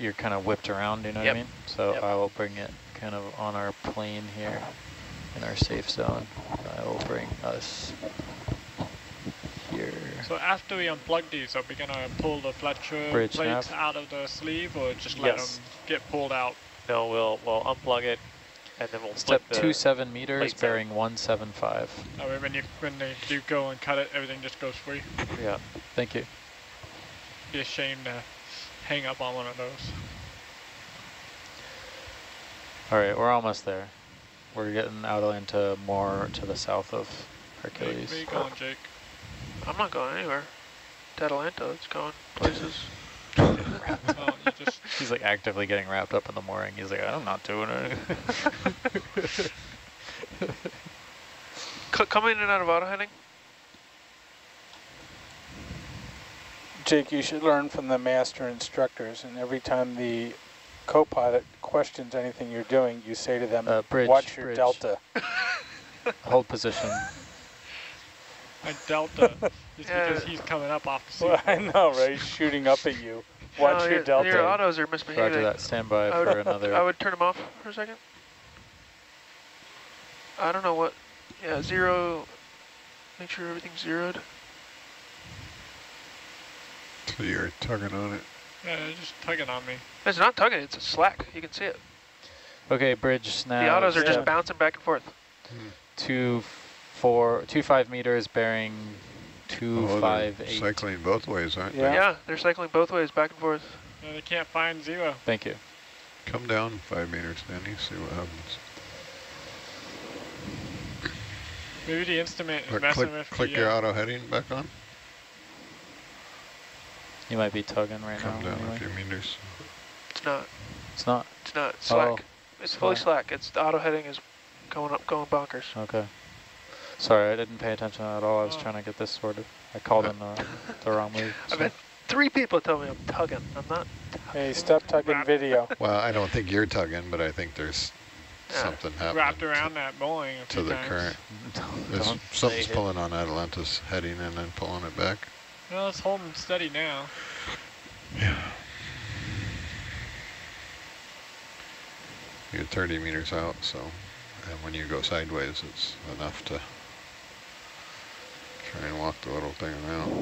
you're kind of whipped around, you know Yep. what I mean? So Yep. I will bring it kind of on our plane here in our safe zone. I will bring us here. So after we unplug these, are we gonna pull the Fletcher Bridge plates nav. out of the sleeve, or just let Yes. them get pulled out? No, we'll we'll unplug it, and then we'll Step two seven meters, bearing one seven five. Oh, that way, when you when they do go and cut it, everything just goes free. Yeah. Thank you. Be a shame to hang up on one of those. All right, we're almost there. We're getting out into more to the south of Where, Hercules. where you going, Jake? I'm not going anywhere. To Atalanta, it's going places. Just He's like actively getting wrapped up in the mooring. He's like, I'm not doing it. C coming in and out of auto heading? Jake, you should learn from the master instructors, and every time the co-pilot questions anything you're doing, you say to them, Uh, bridge, watch your bridge. delta. Hold position. My delta is Yeah. because he's coming up off the sea. Well, I know, right? He's shooting up at you. Watch No, your your, delta. Your autos are Roger misbehaving. that. Stand by I would, for another. I would turn them off for a second. I don't know what Yeah, zero. Make sure everything's zeroed. So you're tugging on it. Yeah, they're just tugging on me. It's not tugging, it's a slack. You can see it. Okay, bridge now. the autos are just bouncing back and forth. Hmm. two, four, two five meters bearing two Oh, they're five eight. cycling both ways, aren't Yeah. Yeah, they're cycling both ways, back and forth. No, they can't find zero. Thank you. Come down five meters, Danny, see what happens. Maybe the instrument is messing click with click your uh, auto heading back on. You might be tugging right Come now. Come down anyway. a few meters. It's not. It's not. It's not. Slack. Oh, it's fully slack. slack. It's the auto heading is going up, going bonkers. Okay. Sorry, I didn't pay attention at all. I was Oh. trying to get this sorted. I called in the, the wrong move. I've so- had three people tell me I'm tugging. I'm not. Hey, stop tugging Wrap- video. Well, I don't think you're tugging, but I think there's Yeah. something happening wrapped to- around that bowling to, the times. current. Don't, There's, don't something's say it. pulling on Atalanta's heading and then pulling it back. No, let's hold them steady now. Yeah. You're 30 meters out, so, and when you go sideways, it's enough to try and walk the little thing around.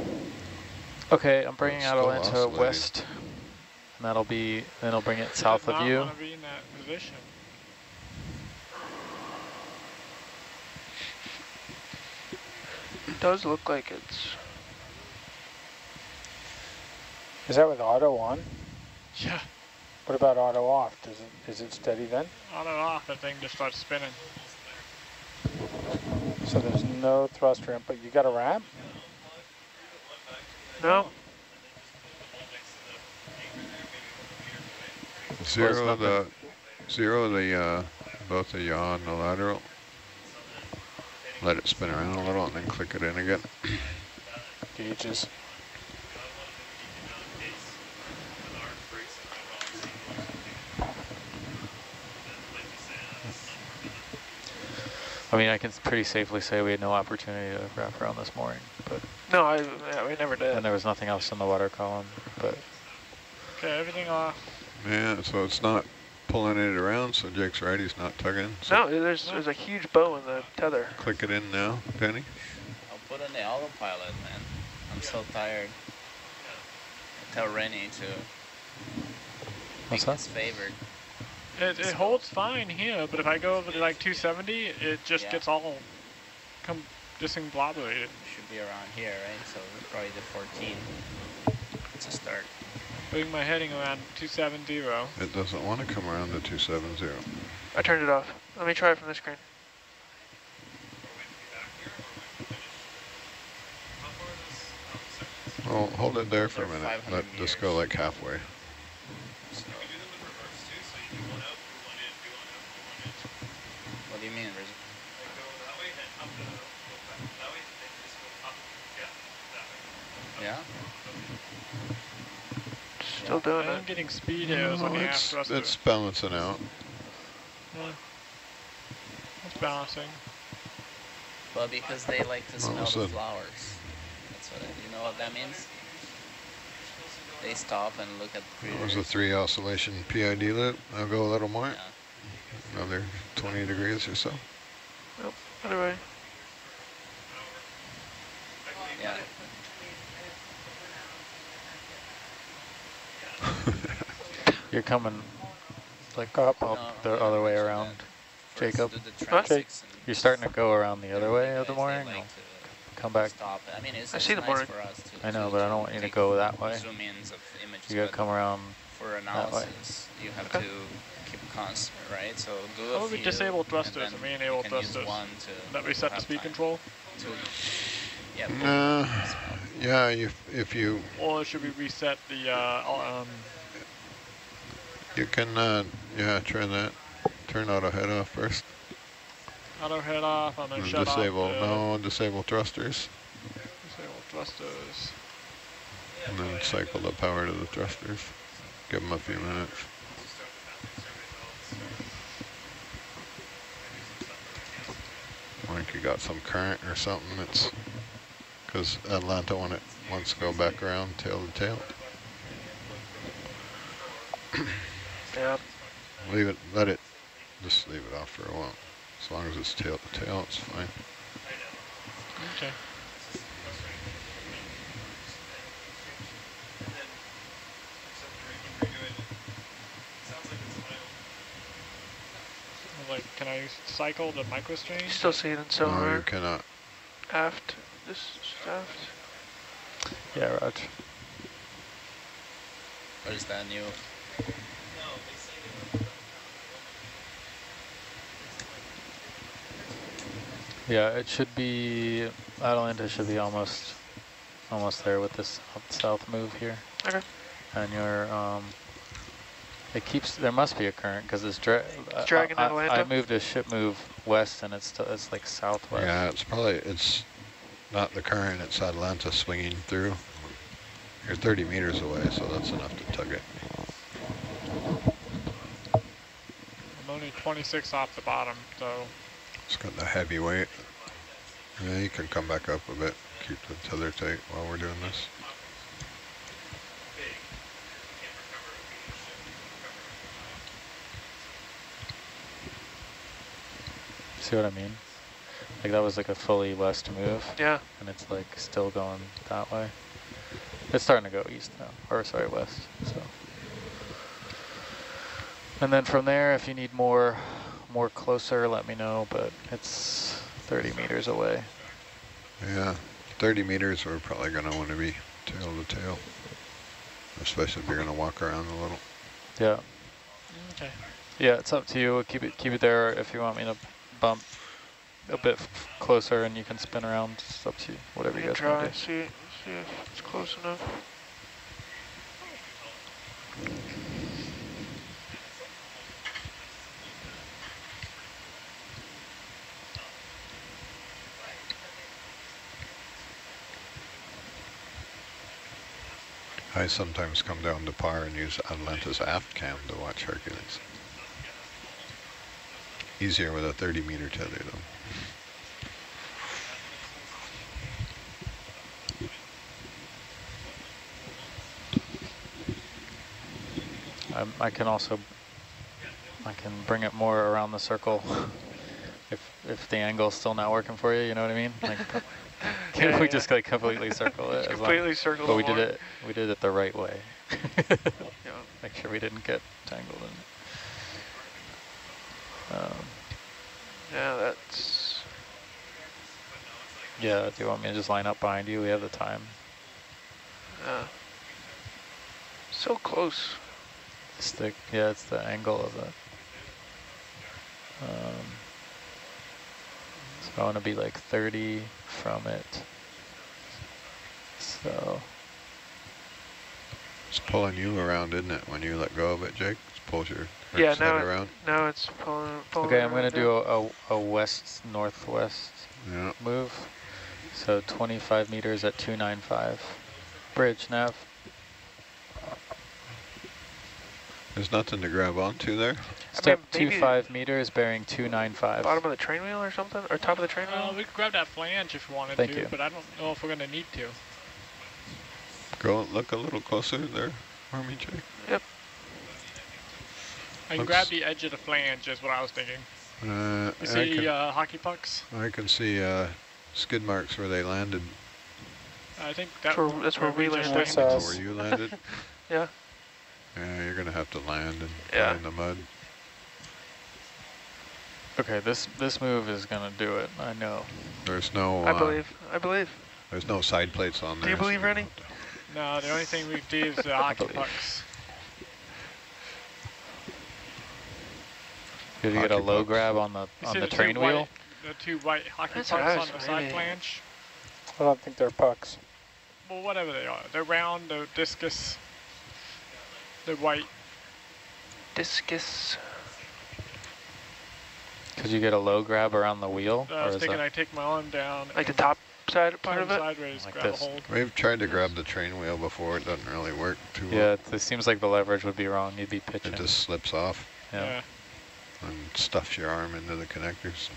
Okay, I'm bringing It's still Atalanta oscillating. west. And that'll be, then I'll bring it south Does of not you. wanna be in that position. It does look like it's. Is that with auto on? Yeah, What about auto off? Does it is it steady then? on and off, the thing just starts spinning. So there's no thrust thruster input. You got a wrap? No. Zero nothing. the, zero the, uh, both of you on the lateral. Let it spin around a little and then click it in again. Gauges. I mean, I can pretty safely say we had no opportunity to wrap around this mooring, but No, I, yeah, we never did. and there was nothing else in the water column. But Okay, everything off. Yeah, so it's not pulling it around, so Jake's right, he's not tugging. So No, there's there's a huge bow in the tether. click it in now, Danny. I'll put on the autopilot, man. I'm so tired. Tell Rennie to what's make that? his favored. It, it holds fine here, but if I go over to like 270, it just Yeah. gets all come discombobulated. Should be around here, right? So probably the 14. It's a start. Putting my heading around 270. It doesn't want to come around to 270. I turned it off. Let me try it from the screen. Well, hold it there for a minute. 500 Let this go like halfway. So, what do you mean? Riz- Yeah? Still doing I'm getting speed airs on No, the aft it's, thruster. it's balancing out. Yeah. It's balancing. Well, because they like to smell the flowers. That's what, it- you know what that means? They stop and look at That was critters. a three oscillation PID loop. I'll go a little more. Yeah. Another 20 degrees or so. Anyway, Yeah. You're coming like Up. up No, the no, other way around, Jacob. do the What? You're starting to go around the other way of the guys, they mooring. like come back. Stop. I mean, it's, I it's see the nice mooring. for us to. I know, to- but I don't want you to go that way. Zoom-ins of images. You gotta come around. For way. analysis, you have Okay. to keep constant, right? So do a Oh, we few, disable and thrusters, then the main you able can use thrusters. one to That reset the speed control, to- yeah, Uh, yeah, if, if you or should we reset the uh, um, you can, uh, yeah, turn that. Turn auto head off first. auto head off and then And shut disable, off the no, disable thrusters. disable thrusters. And then cycle the power to the thrusters. Give them a few minutes. I think you got some current or something. It's because Atalanta when it wants to go back around tail to tail. yeah. Leave it, let it, just leave it off for a while. As long as it's tail to tail, it's fine. Okay. Like, can I cycle the microstream? You still see it in No, you cannot. aft. This is aft. Yeah, Raj. Or is that new? Yeah, it should be, Atalanta should be almost, almost there with this south, south move here. Okay. And your, um, it keeps, there must be a current because it's, dra I- dragging I, Atalanta? I moved a ship move west and it's, still, it's like southwest. Yeah, it's probably, it's not the current, it's Atalanta swinging through. You're 30 meters away, so that's enough to tug it. I'm only 26 off the bottom, so It's got the heavy weight. Yeah, you can come back up a bit, keep the tether tight while we're doing this. See what I mean? Like that was like a fully west move Yeah. and it's like still going that way. It's starting to go east now, or sorry, west, so. And then from there, if you need more, more closer, let me know, but it's 30 meters away. Yeah, 30 meters, we're probably going to want to be tail to tail, especially if you're going to walk around a little. Yeah. okay. Yeah, it's up to you. Keep it keep it there if you want me to bump a bit f- closer and you can spin around. It's up to you. Whatever you You guys can want to do. see, see if it's close enough. I sometimes come down to par and use Atalanta's aft cam to watch Hercules. Easier with a 30 meter tether though. Um, I can also, I can bring it more around the circle if if the angle's still not working for you. You know what I mean? Like, can Yeah, we yeah. just like completely circle it? as long- Completely circle it. But we did it. We did it the right way. Yeah. Make sure we didn't get tangled in. it. Um, Yeah, that's. yeah. Do you want me to just line up behind you? We have the time. Yeah. So close. It's the yeah. It's the angle of it. Um, so I want to be like 30 from it. So It's pulling you around, isn't it? When you let go of it, Jake, it pulls your Yeah, Herc's now head it- around. Now it's pulling. pulling okay, I'm gonna do a, a, a west northwest Yeah. move. So 25 meters at 295. Bridge nav. There's nothing to grab onto there. Step maybe- 25 meters bearing 295. Bottom of the train wheel or something? Or top of the train Uh, wheel? we could grab that flange if we wanted Thank to, you. but I don't know if we're gonna need to. Go look a little closer there Army me, Yep. I can Looks- grab the edge of the flange is what I was thinking. Uh, You see can, uh, hockey pucks? I can see uh, skid marks where they landed. I think That's where- that's where we just landed. landed. Yes. Where you landed. Yeah. Yeah, you're gonna have to land and Yeah. in the mud. Okay, this this move is gonna do it. I know. There's no. I uh, believe. I believe. There's no side plates on there. Do there. you so believe, Rennie? No, the only thing we do is the hockey pucks. Did you get a low pucks. grab on the You on see the two train white- wheel? The two white hockey That's pucks what on was the side really- flange. I don't think they're pucks. Well, whatever they are. They're round, they're discus. They're white. Discus. Could you get a low grab around the wheel? Uh, I was is thinking that- I take my arm down. Like the top side part turn of it? sideways, Like grab this. a hold. We've tried to grab the train wheel before. It doesn't really work too yeah, well. Yeah, it seems like the leverage would be wrong. You'd be pitching. It just slips off yeah. Yeah. and stuffs your arm into the connectors.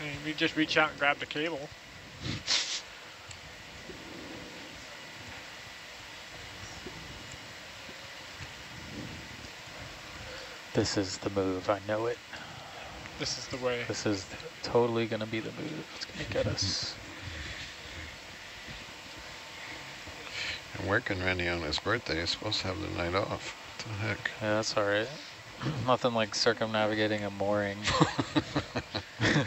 I mean, we just reach out and grab the cable. This is the move. I know it. this is the way. This is totally gonna be the move. It's gonna get us. And working Rennie on his birthday, he's supposed to have the night off. What the heck? Yeah, that's all right. Nothing like circumnavigating a mooring.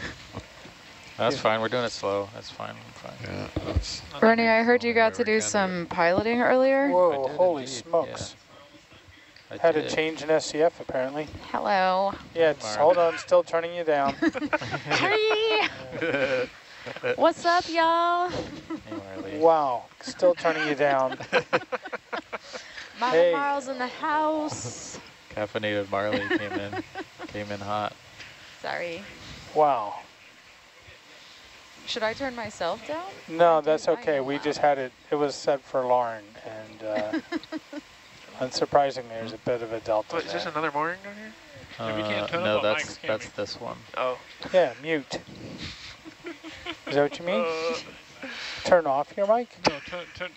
that's fine. We're doing it slow. That's fine. I'm fine. Yeah, that's Bernie, I heard you got to do can some piloting earlier. Whoa, holy indeed, smokes. I Had to did. change an SCF apparently. Hello. Yeah, it's, hold on, still turning you down. Hey. What's up, y'all? Wow, still turning you down. Mama Hey. Marl's in the house. Caffeinated Marley came in. Came in hot. Sorry. Wow. Should I turn myself down? No, that's okay. We loud. just had it, it was set for Lauren and uh, unsurprisingly, there's a bit of a delta What, is this there. another mooring down here? Yeah, we can't Uh, turn no, up that's mics, that's this one. Oh. Yeah, mute. Is that what you mean? Uh, Turn off your mic? No, turn, turn,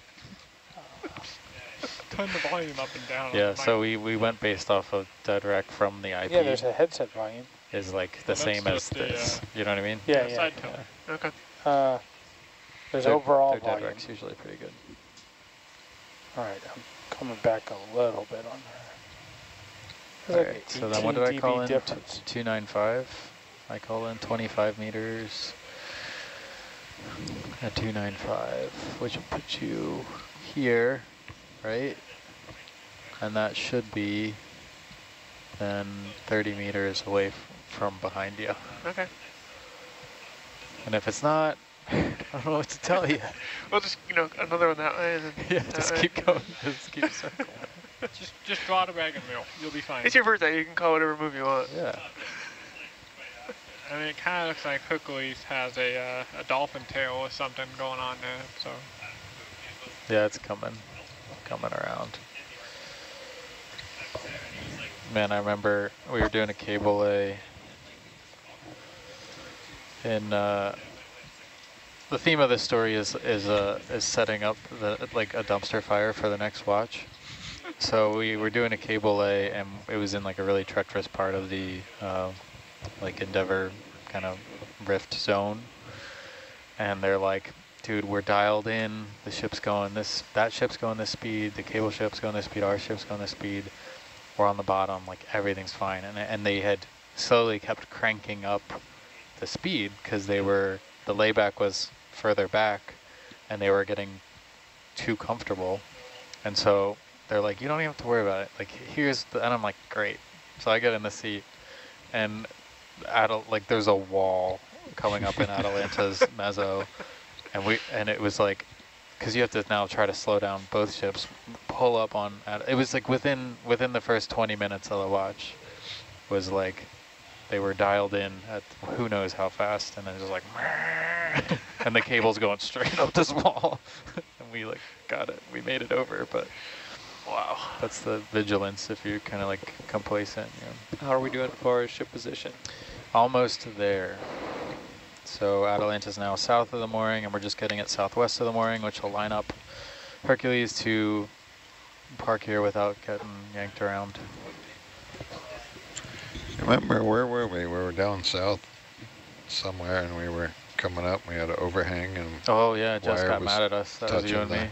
turn the volume up and down. Yeah, so we, we went based off of dead rec from the IP. Yeah, there's a headset volume. is like the Well, same as the, this. uh, you know what I mean? Yeah, Yeah, yeah. side tone. okay. Uh, there's Their- overall their dead volume. rec's usually pretty good. All right, I'm coming back a little bit on her. All There's right, so then what did I call in? difference. 295. I call in 25 meters at 295, which will put you here, right? And that should be then 30 meters away from behind you. Okay. And if it's not, I don't know what to tell you. We'll just, you know, another one that way and then yeah, that just way. keep going. Just keep circling. Just, just draw the wagon wheel. You'll be fine. It's your birthday. You can call whatever move you want. Yeah. I mean, it kind of looks like Hercules has a, uh, a dolphin tail or something going on there. So Yeah, it's coming, coming around. Man, I remember we were doing a cable A in, uh, the theme of this story is, is, uh, is setting up the, like a dumpster fire for the next watch. So we were doing a cable lay, and it was in like a really treacherous part of the, uh, like Endeavour kind of rift zone. And they're like, dude, we're dialed in. The ship's going this, that ship's going this speed. The cable ship's going this speed. Our ship's going this speed. We're on the bottom. Like everything's fine. And and they had slowly kept cranking up the speed because they were the layback was further back, and they were getting too comfortable. And so they're like, you don't even have to worry about it. Like here's the, and I'm like, great. So I get in the seat, and Adel, like there's a wall coming up in Atalanta's mezzo, and we and it was like, because you have to now try to slow down both ships, pull up on. It was like within within the first 20 minutes of the watch, was like, they were dialed in at who knows how fast, and then it was like, and the cable's going straight up this wall, and we like got it. We made it over, but. Wow. That's the vigilance if you're kind of like complacent. You know. How are we doing for ship position? Almost there. So Atalanta's now south of the mooring, and we're just getting it southwest of the mooring, which will line up Hercules to park here without getting yanked around. Remember, where were we? We were down south somewhere and we were coming up. We had an overhang and Oh yeah, Jess Wire got mad at us. That was you and me.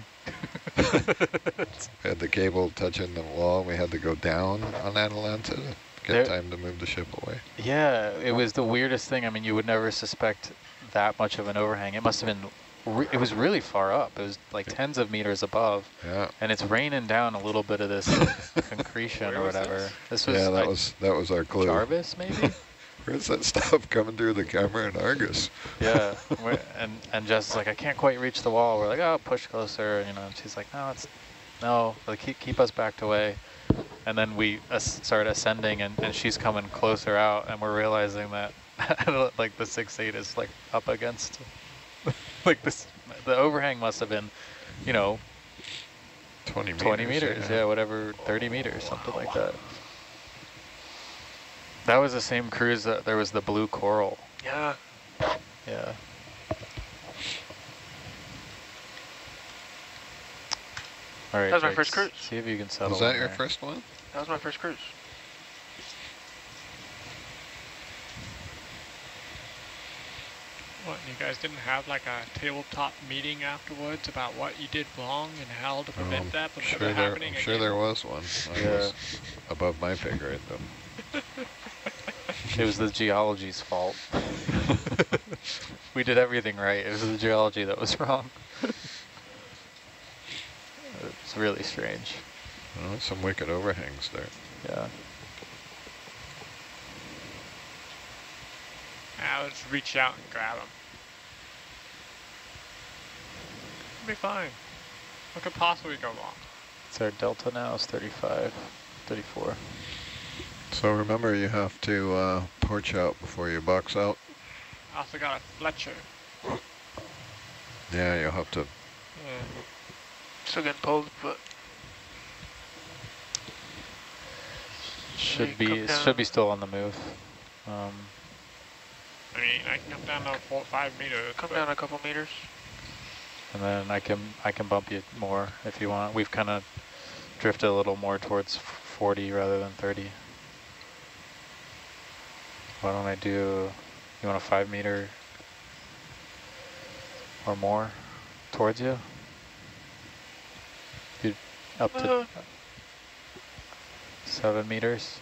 we had the cable touching the wall. We had to go down on Atalanta to get There- time to move the ship away. Yeah, it was the weirdest thing. I mean, you would never suspect that much of an overhang. It must have been, it was really far up. It was like tens of meters above. Yeah. And it's raining down a little bit of this concretion or whatever. this? This, was yeah, that like was that was our clue. Jarvis, maybe? Where's that stuff coming through the camera in Argus? yeah. we're- and and Jess is like, I can't quite reach the wall. We're like, oh, push closer. You know, and she's like, no, it's, no, like keep, keep us backed away. And then we as start ascending and, and she's coming closer out and we're realizing that like the six eight is like up against like this the overhang must have been, you know, 20 meters. 20 meters, yeah. whatever, 30 meters, something like that. That was the same cruise that there was the blue coral. Yeah. Yeah. All right. That was my first cruise. See if you can settle. Was that your there. first one? That was my first cruise. What, you guys didn't have like a tabletop meeting afterwards about what you did wrong and how to prevent Um, that from sure ever there, happening I'm again? sure there was one. I Yeah. was above my pay grade though. It was the geology's fault. we did everything right. It was the geology that was wrong. it's really strange. Oh, some wicked overhangs there. Yeah. Yeah, let's reach out and grab them. Be fine. What could possibly go wrong? It's our delta now is 35, 34. So remember, you have to uh, porch out before you box out. I also got a Fletcher. Yeah, you'll have to. Yeah. Still getting pulled, but Should be come it down. should be still on the move. Um, I mean, I can come down to four, five meters. come down a couple meters. And then I can I can bump you more if you want. We've kind of drifted a little more towards 40 rather than 30. Why don't I do? You want a five meter or more towards you? You up to Uh. seven meters.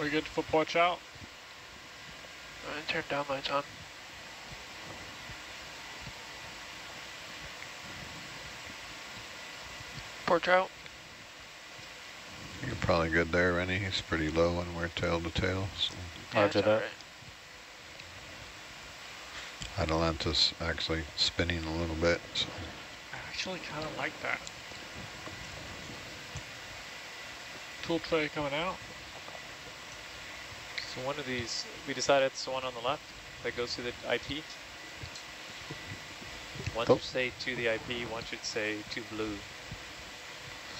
We good for porch out? I turn down lights on. Porch out. You're probably good there, Rennie. He's pretty low when we're tail to tail. So Yeah, Roger that. alright. Atalanta's actually spinning a little bit. So I actually kind of like that. Tool tray coming out. So one of these, we decided it's the one on the left that goes to the IP. One Oh. should say to the IP, one should say to blue.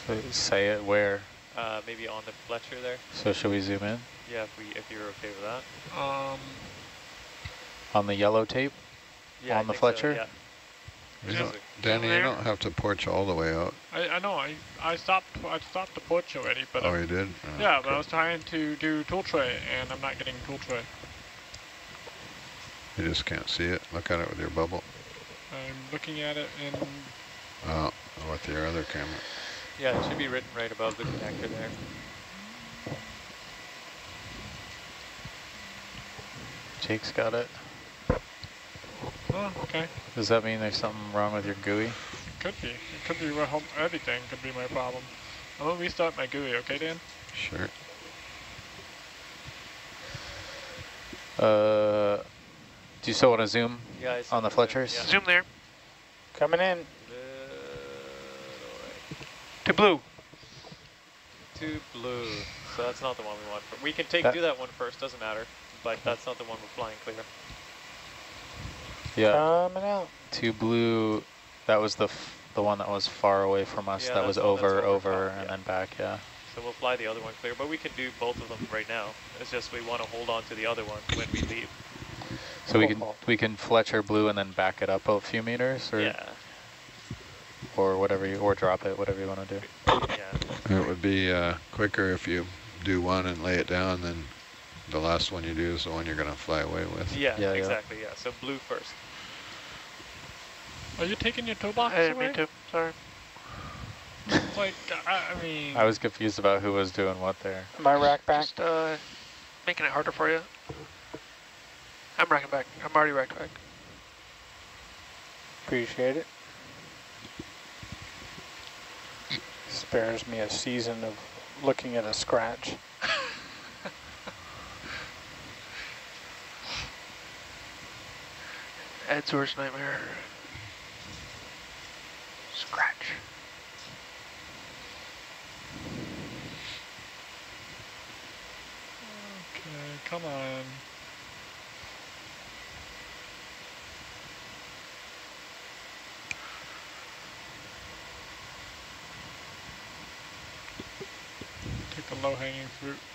So say it where. Uh, maybe on the Fletcher there. So should we zoom in Yeah, if we if you're okay with that. Um, on the yellow tape? Yeah, I On the think so, Fletcher? yeah. you don't, Danny, you don't have to porch all the way out. I, I know I I stopped I stopped the porch already, but Oh, I- you did? Oh, yeah, but I was trying to do tool tray and I'm not getting tool tray. You just can't see it. Look at it with your bubble. I'm looking at it in Oh, with your other camera. Yeah, it should be written right above the connector there. Jake's got it. Oh, okay. Does that mean there's something wrong with your GUI? Could be. It could be what home everything could be my problem. I'm gonna restart my GUI, okay Dan? Sure. Uh, do you still want to zoom Yeah, on the it Fletchers? yeah. Zoom there. Coming in. To blue. To blue. So that's not the one we want. For, we can take That- do that one first, doesn't matter. But that's not the one we're flying clear. Yeah, Coming out. two blue. That was the f the one that was far away from us. Yeah, that was the one that's over, over over, and yeah. then back. Yeah. So we'll fly the other one clear, but we can do both of them right now. It's just we want to hold on to the other one when we leave. So we can we can Fletcher blue and then back it up a few meters, or Yeah, or whatever you or drop it, whatever you want to do. yeah. It would be uh, quicker if you do one and lay it down, then the last one you do is the one you're going to fly away with. Yeah, Yeah, yeah. exactly, yeah. So blue first. Are you taking your toolbox I away? me too. Sorry. Like, I, I mean, I was confused about who was doing what there. My rack back. Just uh, making it harder for you. I'm racking back. I'm already racked back. Appreciate it. Spares me a season of looking at a scratch. Ed's worst nightmare. Scratch. okay, come on. Take low-hanging fruit.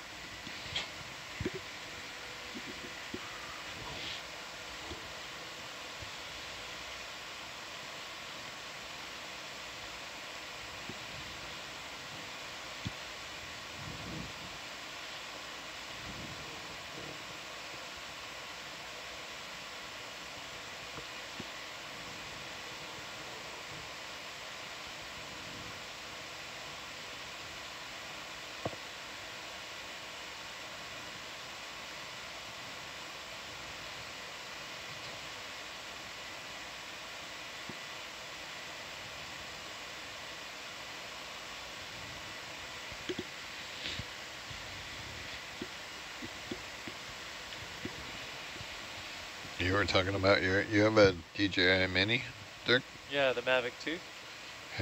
Were talking about your, you have a DJI Mini, Dirk? Yeah, the Mavic 2.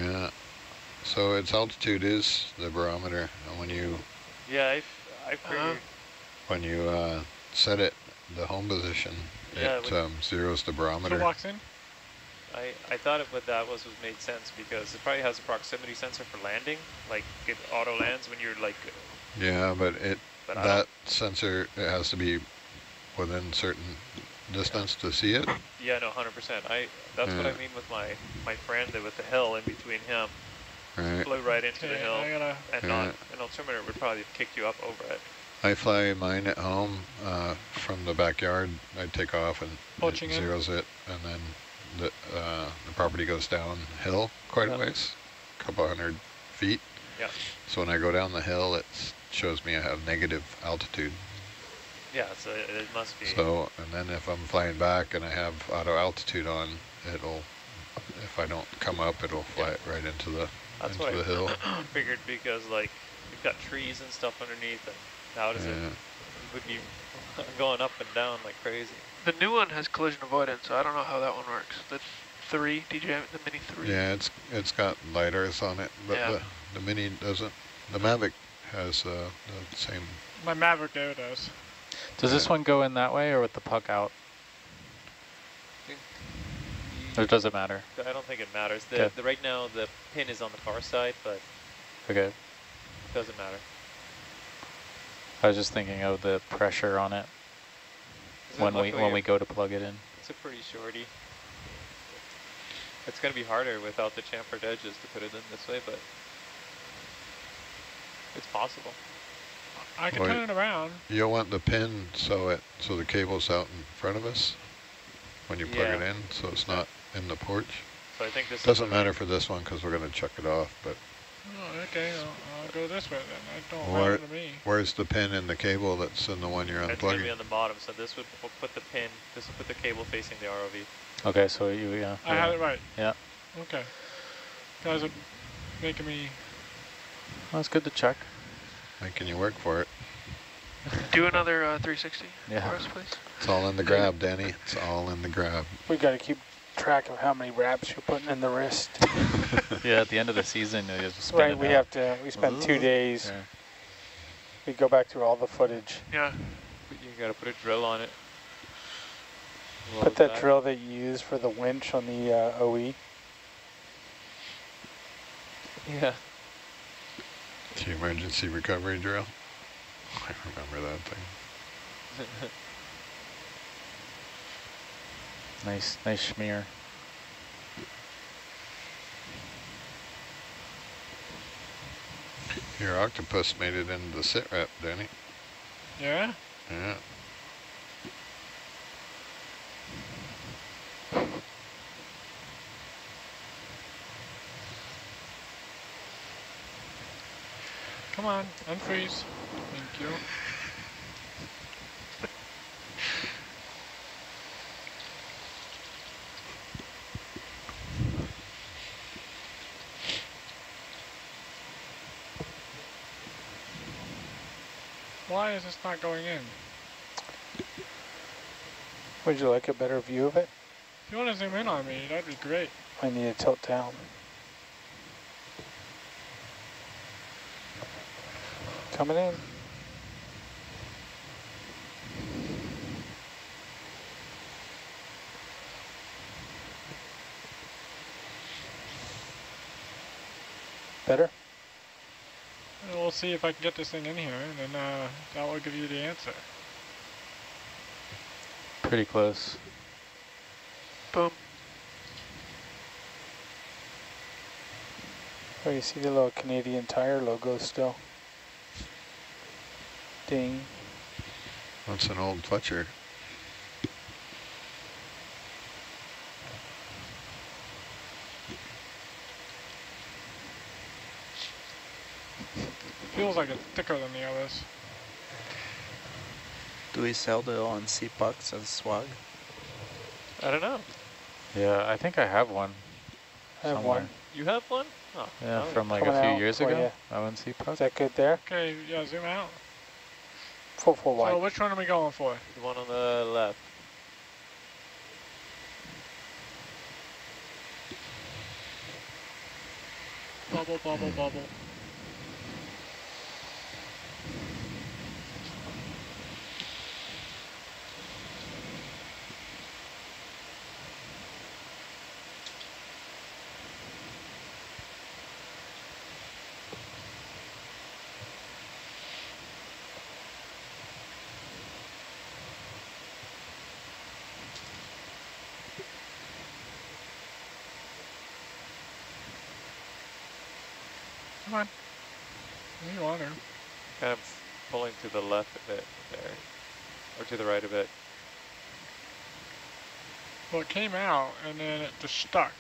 Yeah. So its altitude is the barometer. And when you Yeah, I, I figured. when you uh, set it, the home position, Yeah, it um, zeros the barometer. Toolbox in? I, I thought it, what that was was made sense because it probably has a proximity sensor for landing, like it auto lands when you're like. Yeah, but it But that sensor it has to be within certain distance to see it. Yeah, no, hundred percent. I that's what I mean with my my friend that with the hill in between him, Right. flew right into the hill, I gotta- and Yeah. not an altimeter would probably have kicked you up over it. I fly mine at home uh, from the backyard. I take off and Porching it in? zeros it, and then the uh, the property goes downhill quite a ways, a couple hundred feet. Yeah. So when I go down the hill, it shows me I have negative altitude. Yeah, so it, it must be. So and then if I'm flying back and I have auto altitude on, it'll if I don't come up, it'll fly it right into the That's into what the I hill. figured because like you've got trees and stuff underneath, and how does Yeah. it would be going up and down like crazy? The new one has collision avoidance, so I don't know how that one works. The three, DJI, the Mini 3. Yeah, it's it's got lidars on it, but Yeah. the the Mini doesn't. The Mavic has uh, the same. My Maverick there does. Does this one go in that way or with the puck out? Or does it matter? I don't think it matters. The, the right now the pin is on the far side, but Okay. it doesn't matter. I was just thinking of the pressure on it when we when we go to plug it in. It's a pretty shorty. It's going to be harder without the chamfered edges to put it in this way, but it's possible. I can Well, turn it around. You'll want the pin so it so the cable's out in front of us when you plug it in, so it's not in the porch. So I think this Doesn't the- matter for this one because we're going to chuck it off. But Oh, okay, I'll, I'll go this way then. It don't where, matter to me. where's the pin in the cable that's in the one you're unplugging? It's going to be on the bottom, so this would p- put the pin, this would put the cable facing the ROV. Okay, so you yeah. I had it right. Yeah. Okay. Guys are making me... Well, it's good to check. Making you work for it. Do another uh, 360 Yeah. for us, please. It's all in the grab, Danny. It's all in the grab. We've got to keep track of how many wraps you're putting in the wrist. yeah, at the end of the season, you just spin right, we out. have to, we spent two days. Yeah. We go back through all the footage. Yeah. But You got to put a drill on it. What Put was that drill that you use for the winch on the uh, OE. Yeah. The emergency recovery drill. I remember that thing. Nice, nice schmear. Your octopus made it into the sit rep, Danny. Yeah? Yeah. Come on, unfreeze. Thank you. Why is this not going in? Would you like a better view of it? If you want to zoom in on me, that'd be great. I need to tilt down. Coming in. Better? And we'll see if I can get this thing in here, and then uh, that will give you the answer. Pretty close. Boom. Oh, you see the little Canadian Tire logo still. Ding. That's an old Fletcher. Feels like it's thicker than the others. Do we sell the ONC pucks as swag? I don't know. Yeah, I think I have one. I have somewhere. one. You have one? Oh, Yeah, from like Coming a few out years for ago. ya. ONC puck. Is that good there? Okay, yeah, zoom out. Four, four wide. So which one are we going for? The one on the left. Bubble, bubble, bubble. Come on. You want her. Kind of pulling to the left a bit there, or to the right a bit. Well, it came out and then it just stuck.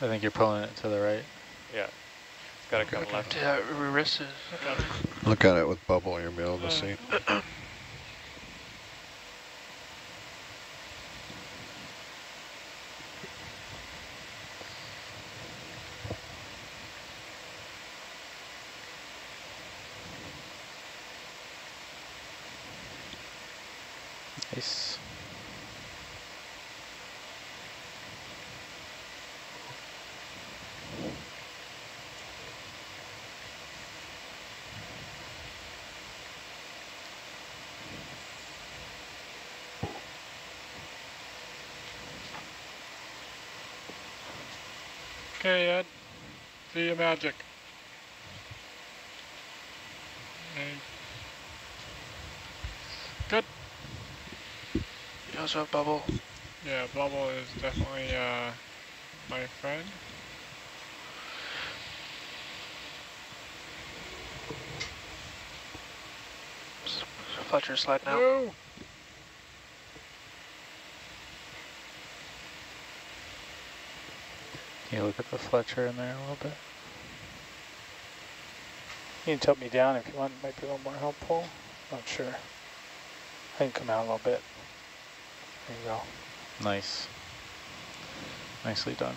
I think you're pulling it to the right. Yeah, it's got to come left. Yeah, wrist is. Look at it with bubble, you'll be able to Uh, see. Nice. Okay, Ed. See your magic. Good. You also have bubble. Yeah, Bubble is definitely uh, my friend. Fletcher sliding out. No! You look at the Fletcher in there a little bit? You can tilt me down if you want, might be a little more helpful. Not sure. I can come out a little bit. There you go. Nice. Nicely done.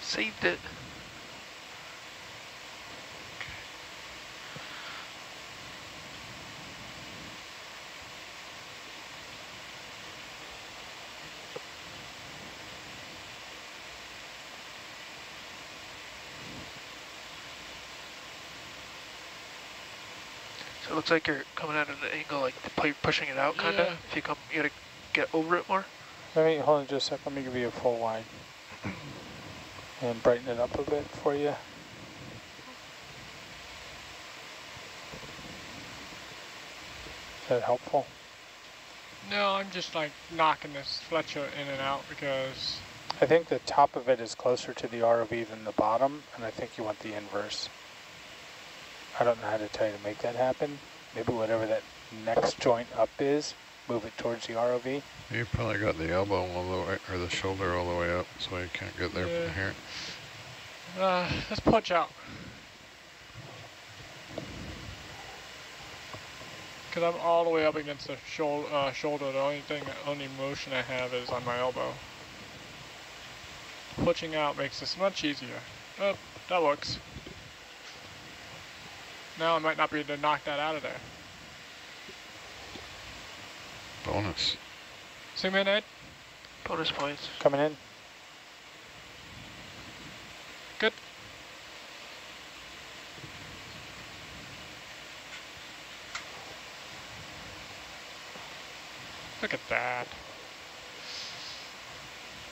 Saved it. So it looks like you're coming at an angle, like pu- pushing it out, kind of. Yeah. If you come, you gotta get over it more. Let me, hold on just a sec, let me give you a full wide. And brighten it up a bit for you. Is that helpful? No, I'm just like knocking this Fletcher in and out because I think the top of it is closer to the ROV than the bottom, and I think you want the inverse. I don't know how to tell you to make that happen. Maybe whatever that next joint up is, move it towards the ROV. You probably got the elbow all the way, or the shoulder all the way up, so you can't get there Yeah. from here. uh, let's punch out. Because I'm all the way up against the shoulder. Uh, shoulder. The only thing, only motion I have is on my elbow. Pushing out makes this much easier. Oh, that works. Now I might not be able to knock that out of there. Bonus. Zoom in, Ed. Bonus points. Coming in. Good. Look at that.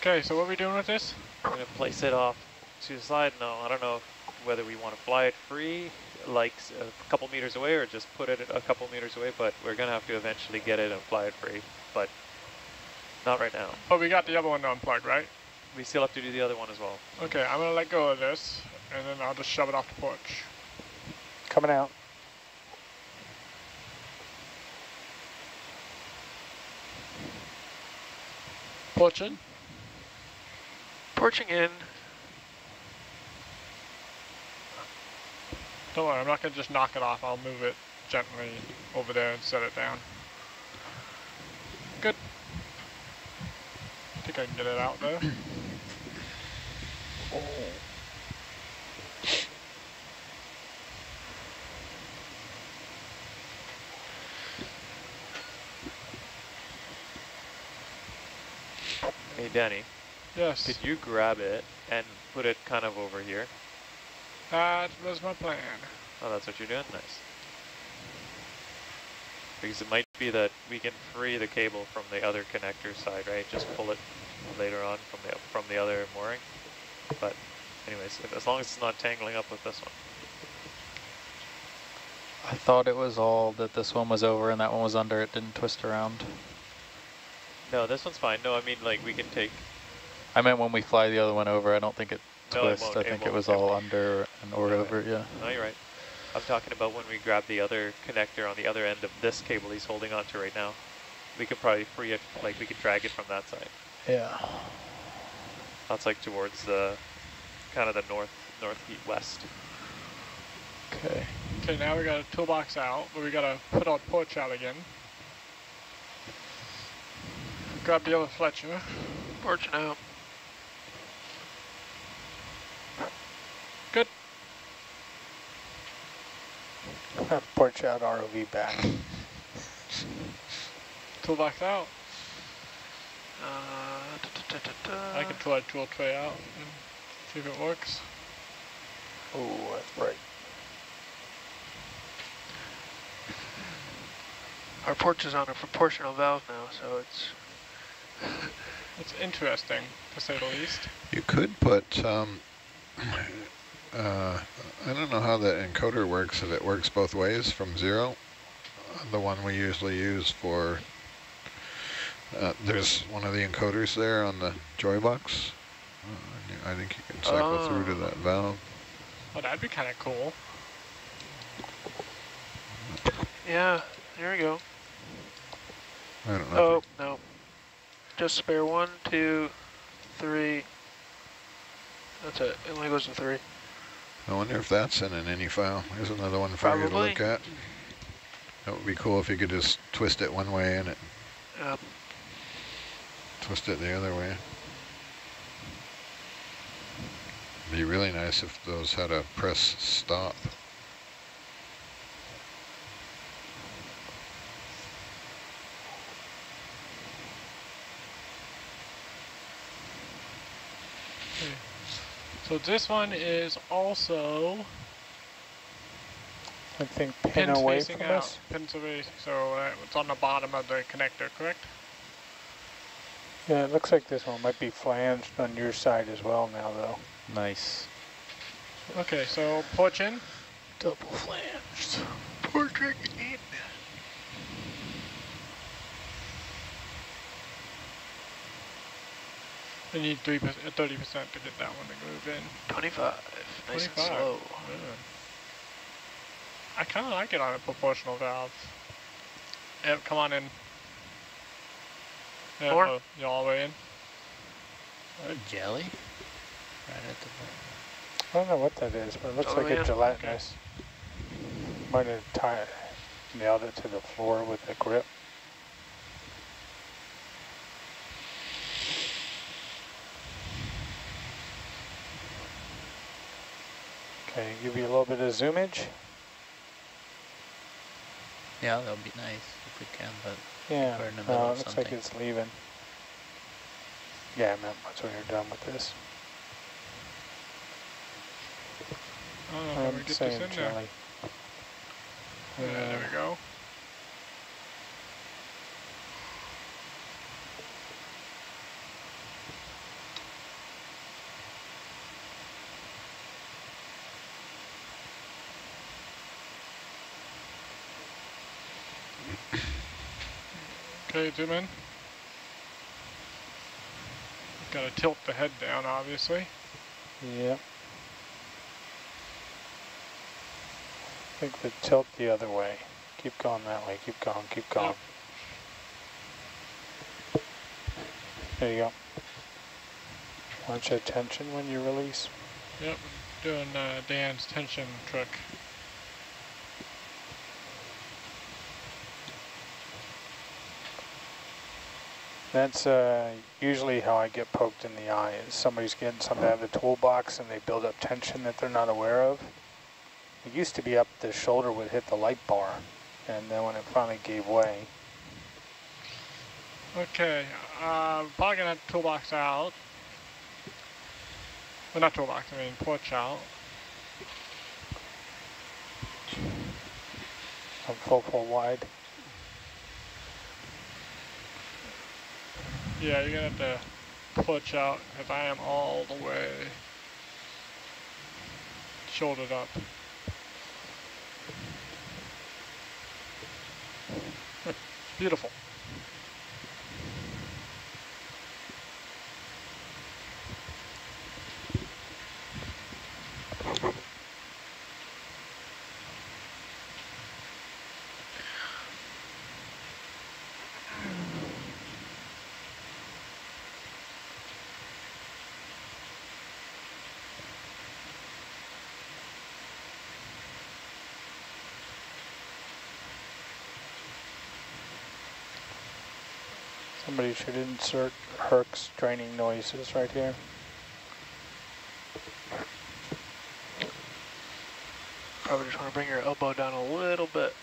Okay, so what are we doing with this? We're gonna place it off to the side. No, I don't know whether we want to fly it free, like a couple meters away, or just put it a couple meters away. But we're gonna have to eventually get it and fly it free, but not right now. Oh, we got the other one unplugged, right? We still have to do the other one as well. Okay, I'm gonna let go of this, and then I'll just shove it off the porch. Coming out. Porching. Porching in. Don't worry, I'm not gonna just knock it off. I'll move it gently over there and set it down. Good. I think I can get it out there. oh. Hey, Danny. Yes. Could you grab it and put it kind of over here? That was my plan. Oh, that's what you're doing? Nice. Because it might be that we can free the cable from the other connector side, right? Just pull it later on from the from the other mooring. But anyways, if, as long as it's not tangling up with this one. I thought it was all that this one was over and that one was under. It didn't twist around. No, this one's fine. No, I mean like we can take. I meant when we fly the other one over, I don't think it No, it won't, I think it, won't, was all won't. under and or Yeah. over, yeah. No, you're right. I'm talking about when we grab the other connector on the other end of this cable he's holding onto right now. We could probably free it, like we could drag it from that side. Yeah. That's like towards the kind of the north, northwest. Okay. Okay, now we got a toolbox out, but we gotta put our porch out again. Grab the other Fletcher. Porch out. Porch out, ROV back. Toolbox out. Uh, da, da, da, da, I can can try tool tray out and see if it works. Oh, that's bright. Our porch is on a proportional valve now, so it's It's interesting, to say the least. You could put, um, uh, I don't know how the encoder works, if it works both ways from zero. Uh, The one we usually use for, uh, there's one of the encoders there on the joy box. Uh, I think you can cycle through to Oh. that valve. Oh, that'd be kind of cool. yeah. There we go. I don't know. Oh no, just spare one, two, three. That's it. It only goes to three. I wonder if that's in an any file. There's another one for you to look at. That would be cool if you could just twist it one way and it Yep. twist it the other way. It'd Be really nice if those had a press stop. So this one is also I think pin pins away facing from out. us. Pins away, so uh, it's on the bottom of the connector, correct? Yeah, it looks like this one might be flanged on your side as well now, though. Nice. Okay, so porch in. Double flanged. Portrait in. You need three percent, uh, thirty percent to get that one to move in. 25. Nice 25. and slow. Yeah. I kind of like it on a proportional valve. Yep, come on in. Yeah, More? oh, uh, you all the way in? jelly? Right at the I don't know what that is, but it looks Oh, like yeah. it's gelatinous. Might have tied, nailed it to the floor with a grip. Okay, give you a little bit of zoomage. Yeah, that would be nice if we can, but Yeah, Or in the middle uh, of looks like something. it's leaving. Yeah, I meant once when you're done with this. I don't know how we I'm get this saying in there. jelly. Yeah, there we go. Okay, zoom in. Gotta tilt the head down, obviously. Yep. I think the tilt the other way. Keep going that way. Keep going. Keep going. Yep. There you go. Watch that tension when you release. Yep, doing uh, Dan's tension trick. That's uh, usually how I get poked in the eye. Is somebody's getting something out of the toolbox and they build up tension that they're not aware of. It used to be up the shoulder would hit the light bar, and then when it finally gave way, Okay, uh, probably gonna toolbox out. Well, not toolbox, I mean porch out. I'm full full wide. Yeah, you're gonna have to porch out because I am all the way shouldered up. Beautiful. Somebody should insert Herc's draining noises right here. Probably just want to bring your elbow down a little bit.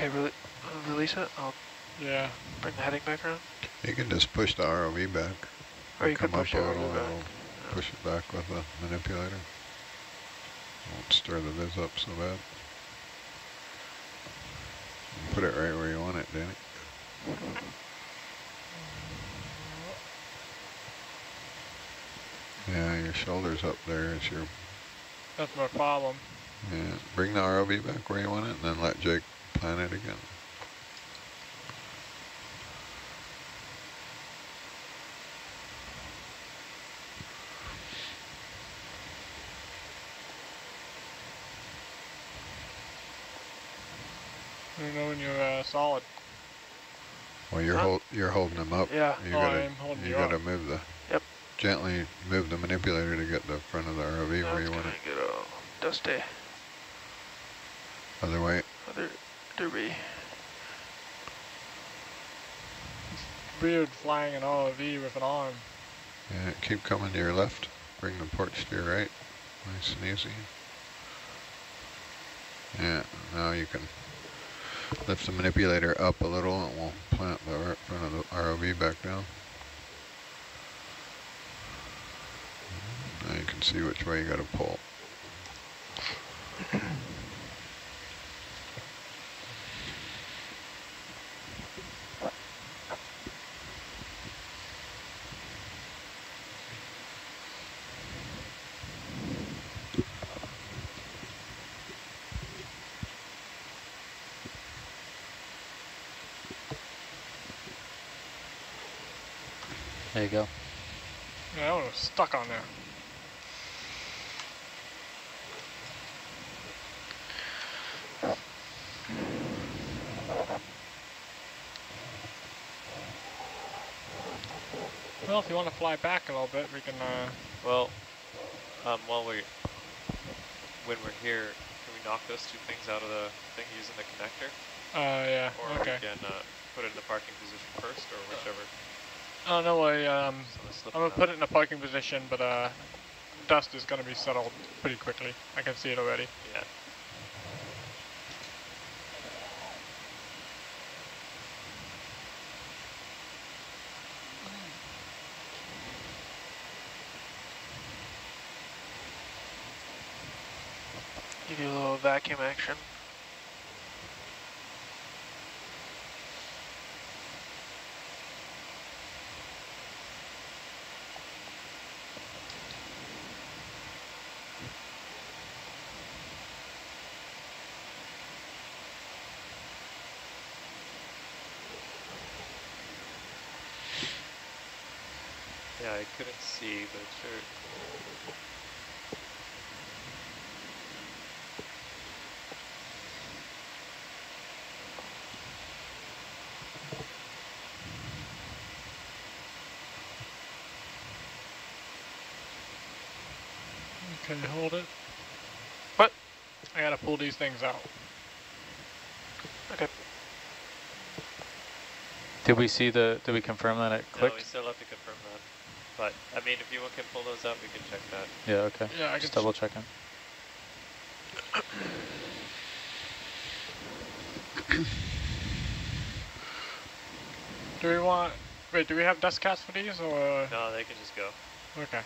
Okay, re uh, release it. I'll Yeah. bring the heading back around. You can just push the ROV back. Or you could Come push up the a ROV little, back. it'll Push it back with the manipulator. Won't stir the viz up so bad. Put it right where you want it, Danny. Yeah, your shoulder's up there. It's your That's my problem. yeah. Bring the ROV back where you want it, and then let Jake plan it again. I don't know when you're uh, solid. Well, you're Huh? hold you're holding them up. Yeah. You Oh, gotta I'm holding you you gotta up. move the Yep. gently move the manipulator to get the front of the ROV Now where you want it. get all dusty. Other way. Other derby. Weird flying an ROV with an arm. Yeah, keep coming to your left. Bring the porch to your right. Nice and easy. Yeah, now you can lift the manipulator up a little and we'll plant the front of the ROV back down. Now you can see which way you gotta pull. There you go. Yeah, I was stuck on there. Well, if you want to fly back a little bit, we can. Uh, Well, um, while we, when we're here, can we knock those two things out of the thing using the connector? uh, yeah. Or okay. we can uh, put it in the parking position first, or whichever. Oh no way. Um, So I'm gonna put it in a parking position, but uh, dust is gonna be settled pretty quickly. I can see it already. Yeah. vacuum action. Yeah, I couldn't see, but sure. Okay, hold it. What? I gotta pull these things out. Okay. Did we see the, did we confirm that it clicked? No, we still have to confirm that. But, I mean, if you can pull those out, we can check that. Yeah, okay. Yeah, I Just can double checking. Do we want, wait, do we have dust cats for these or? No, they can just go. Okay.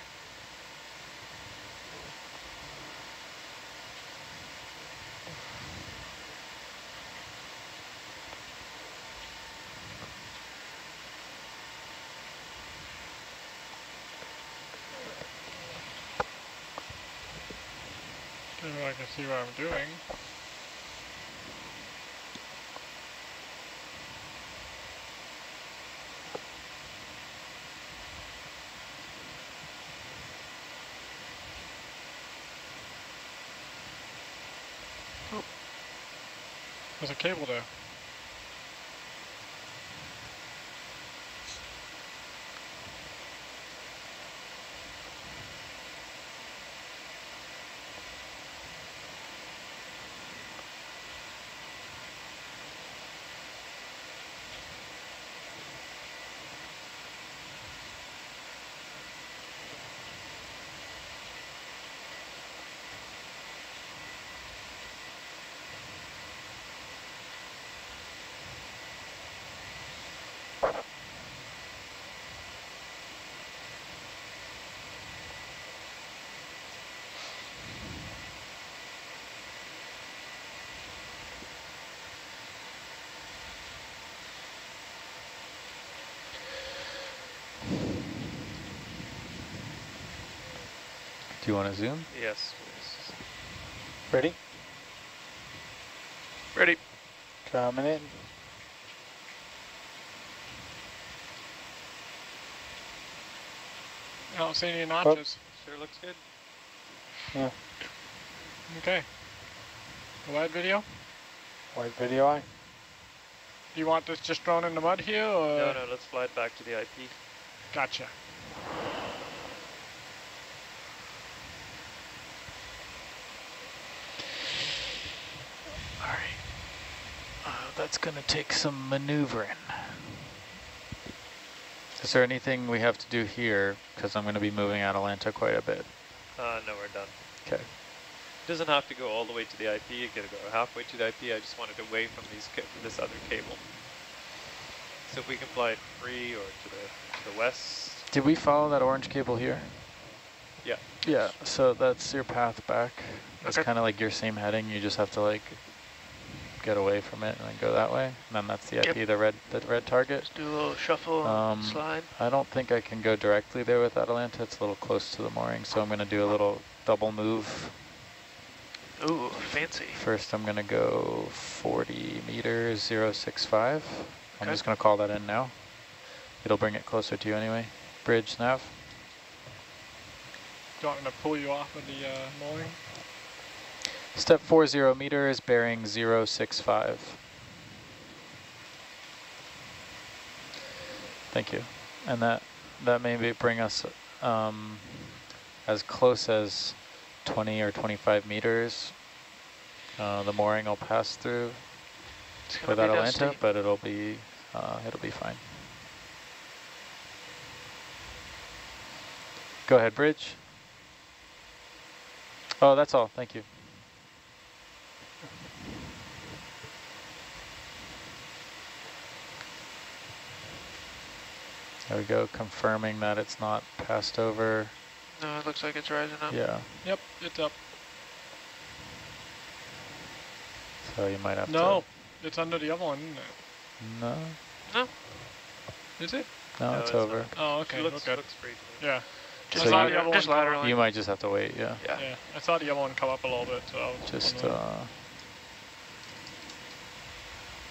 So I can see what I'm doing. Oh. There's a cable there. Do you want to zoom? Yes, please. Ready? Ready. Coming in. I don't see any oh. notches. Sure looks good. Yeah. Okay. Wide video? White video eye. Do you want this just thrown in the mud here or? No, no, let's fly it back to the IP. Gotcha. All right. Uh, that's going to take some maneuvering. Is there anything we have to do here? Because I'm going to be moving Atalanta quite a bit. Uh, no, we're done. Okay. doesn't have to go all the way to the IP. You can go halfway to the IP. I just wanted away from these ca this other cable. So if we can fly it free or to the, to the west. Did we follow that orange cable here? Yeah. Yeah, so that's your path back. It's Okay. kind of like your same heading. You just have to like get away from it and then go that way. And then that's the IP, the red the red target. Just do a little shuffle Um, slide. I don't think I can go directly there with Atalanta. It's a little close to the mooring, so I'm going to do a little double move. Ooh, fancy. First, I'm going to go 40 meters, 065. I'm just going to call that in now. It'll bring it closer to you anyway. Bridge nav. Do you want me to pull you off of the uh, mooring? Step 40 meters, bearing 065. Thank you. And that that maybe bring us um, as close as 20 or 25 meters. Uh, the mooring will pass through It's gonna with be Atalanta, dusty. but it'll be uh, it'll be fine. Go ahead, bridge. Oh, that's all. Thank you. There we go, confirming that it's not passed over. No, it looks like it's rising up. Yeah, Yep, it's up. so you might have to No, it's under the other one, isn't it? No, No, Is it? no, No, it's, it's over. not. Oh, okay, looks, okay. looks free to me. Yeah, just, So saw you- the other just one come laterally. You might just have to wait, yeah. yeah. yeah. I saw the other one come up a little bit, so I was Just wondering. uh,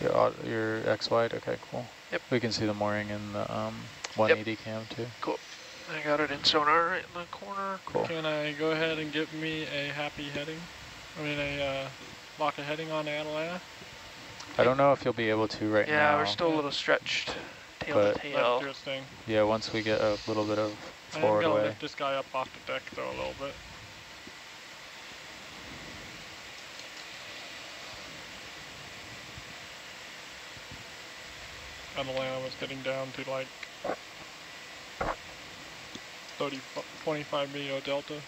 your au- your X wide. Okay, cool. Yep. We can see the mooring in the um 180 cam too. Cool. I got it in sonar right in the corner. Cool. Can I go ahead and give me a happy heading? I mean, a uh, lock a heading on Atalanta? I don't know if you'll be able to right yeah, now. Yeah, we're still a little stretched. Tail But- to tail. Interesting. Yeah, once we get a little bit of forward I am gonna way. lift this guy up off the deck though a little bit. Atalanta was getting down to like 30, 25 meter delta.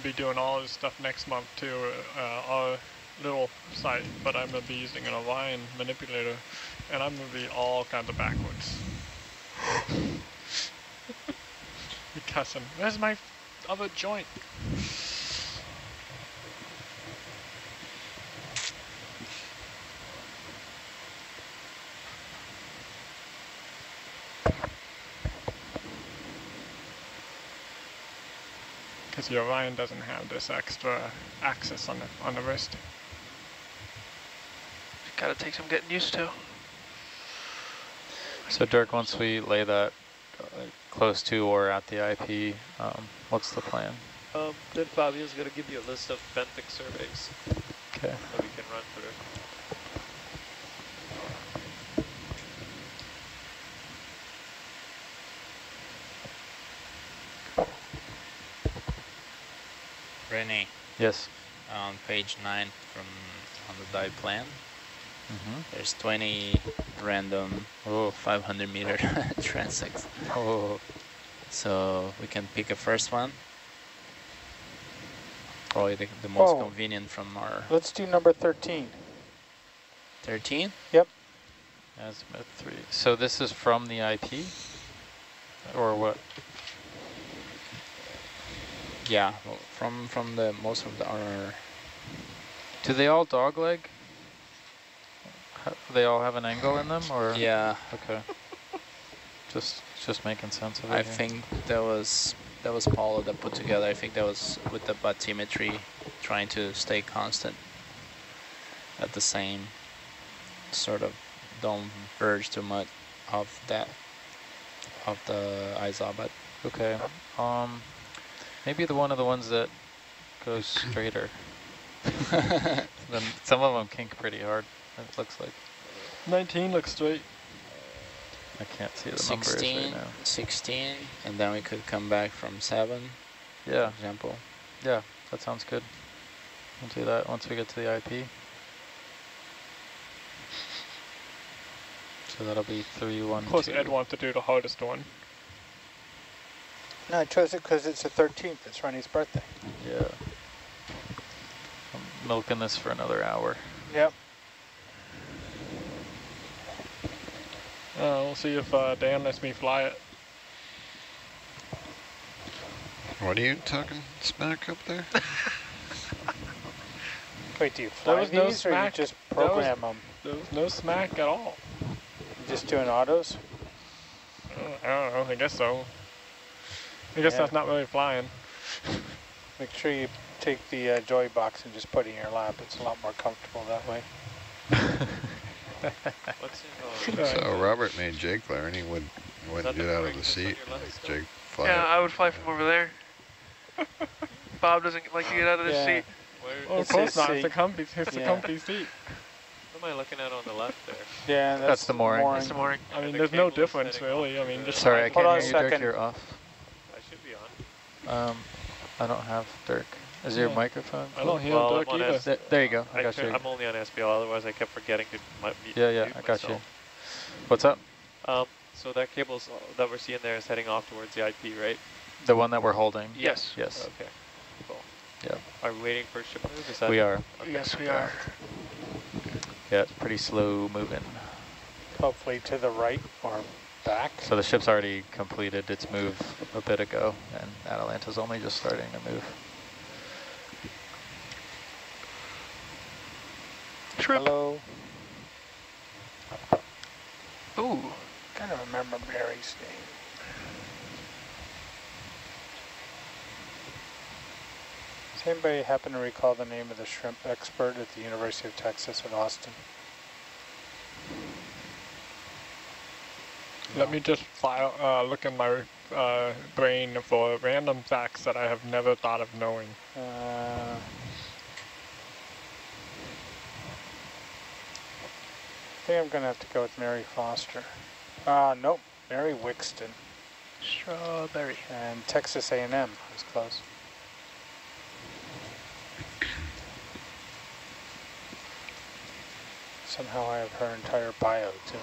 I'm gonna be doing all this stuff next month too. Uh, our little site, but I'm gonna be using an Orion manipulator, and I'm gonna be all kinds of backwards. You're cussing. Where's my other joint? The Orion doesn't have this extra axis on the on the wrist. Gotta take some getting used to. So Dirk, once we lay that uh, close to or at the IP, um, what's the plan? Um, then Fabio's going to give you a list of benthic surveys Okay. that we can run through. Yes. on page nine from on the dive plan, Mm-hmm. there's 20 random Oh. 500 meter transects. Oh. So we can pick a first one. Probably the, the most Oh. convenient from our Let's do number 13. 13. Yep. Azimuth three. So this is from the IP, or what? Yeah, from from the most of the our Do they all dogleg? Ha- They all have an angle in them, or? yeah. Okay. Just, just making sense of it. I here. think that was that was Paolo that put together. I think that was with the bathymetry, trying to stay constant at the same sort of don't verge too much of that of the isobath. Okay. Um, maybe the one of the ones that goes straighter. then some of them kink pretty hard. It looks like 19 looks straight. I can't see the numbers right now. 16, and then we could come back from seven, Yeah, for example. yeah, that sounds good. We'll do that once we get to the IP. So that'll be three, one, Of course, two. Ed wants to do the hardest one. No, I chose it because it's the 13th. It's Ronnie's birthday. Yeah. I'm milking this for another hour. Yep. Uh, we'll see if uh, Dan lets me fly it. What are you talking smack up there? Wait, do you There fly was no these or you smack. just That was- program them? There was no smack at all. You just doing autos? Uh, I don't know. I guess so. I guess Yeah. that's not really flying. Make sure you take the uh, joy box and just put it in your lap. It's a lot more comfortable that way. What's So Robert made Jake there, and he would that wouldn't get out of the seat. your left Make still? Jake fly yeah, it. I would fly from over there. Bob doesn't like to get out of the Yeah. seat. where, Well, of It's course his not. It's the seat. comfy. It's the Yeah. comfy seat. what am I looking at on the left there? Yeah, that's, That's the mooring. That's the mooring. I mean, the there's no difference really. I mean, just Sorry, I can't Hold on hear a you, Dirk. second. You're off. I should be on. Um, I don't have Dirk. Is your Yeah. microphone? I don't hear Well, Dirk I'm either. S- Th- there you go. I, I got you. I'm only on SPL, otherwise I kept forgetting to mu- mute, Yeah, yeah, mute I got you. What's up? Um, so that cable uh, that we're seeing there is heading off towards the IP, right? The one that we're holding? Yes. Yes, Okay, cool. Yeah. Are we waiting for ship move? Is that we are. Okay. Yes, we are. Yeah, it's pretty slow moving. hopefully to the right or back. So the ship's already completed its move a bit ago, and Atalanta's only just starting to move. Shrimp. Hello. Ooh. Kind of remember Barry's name. Does anybody happen to recall the name of the shrimp expert at the University of Texas at Austin? Let me just file, uh, look in my uh, brain for random facts that I have never thought of knowing. Uh, I think I'm going to have to go with Mary Foster. Uh, nope, Mary Wicksten. Strawberry. And Texas A&M was close. Somehow I have her entire bio too.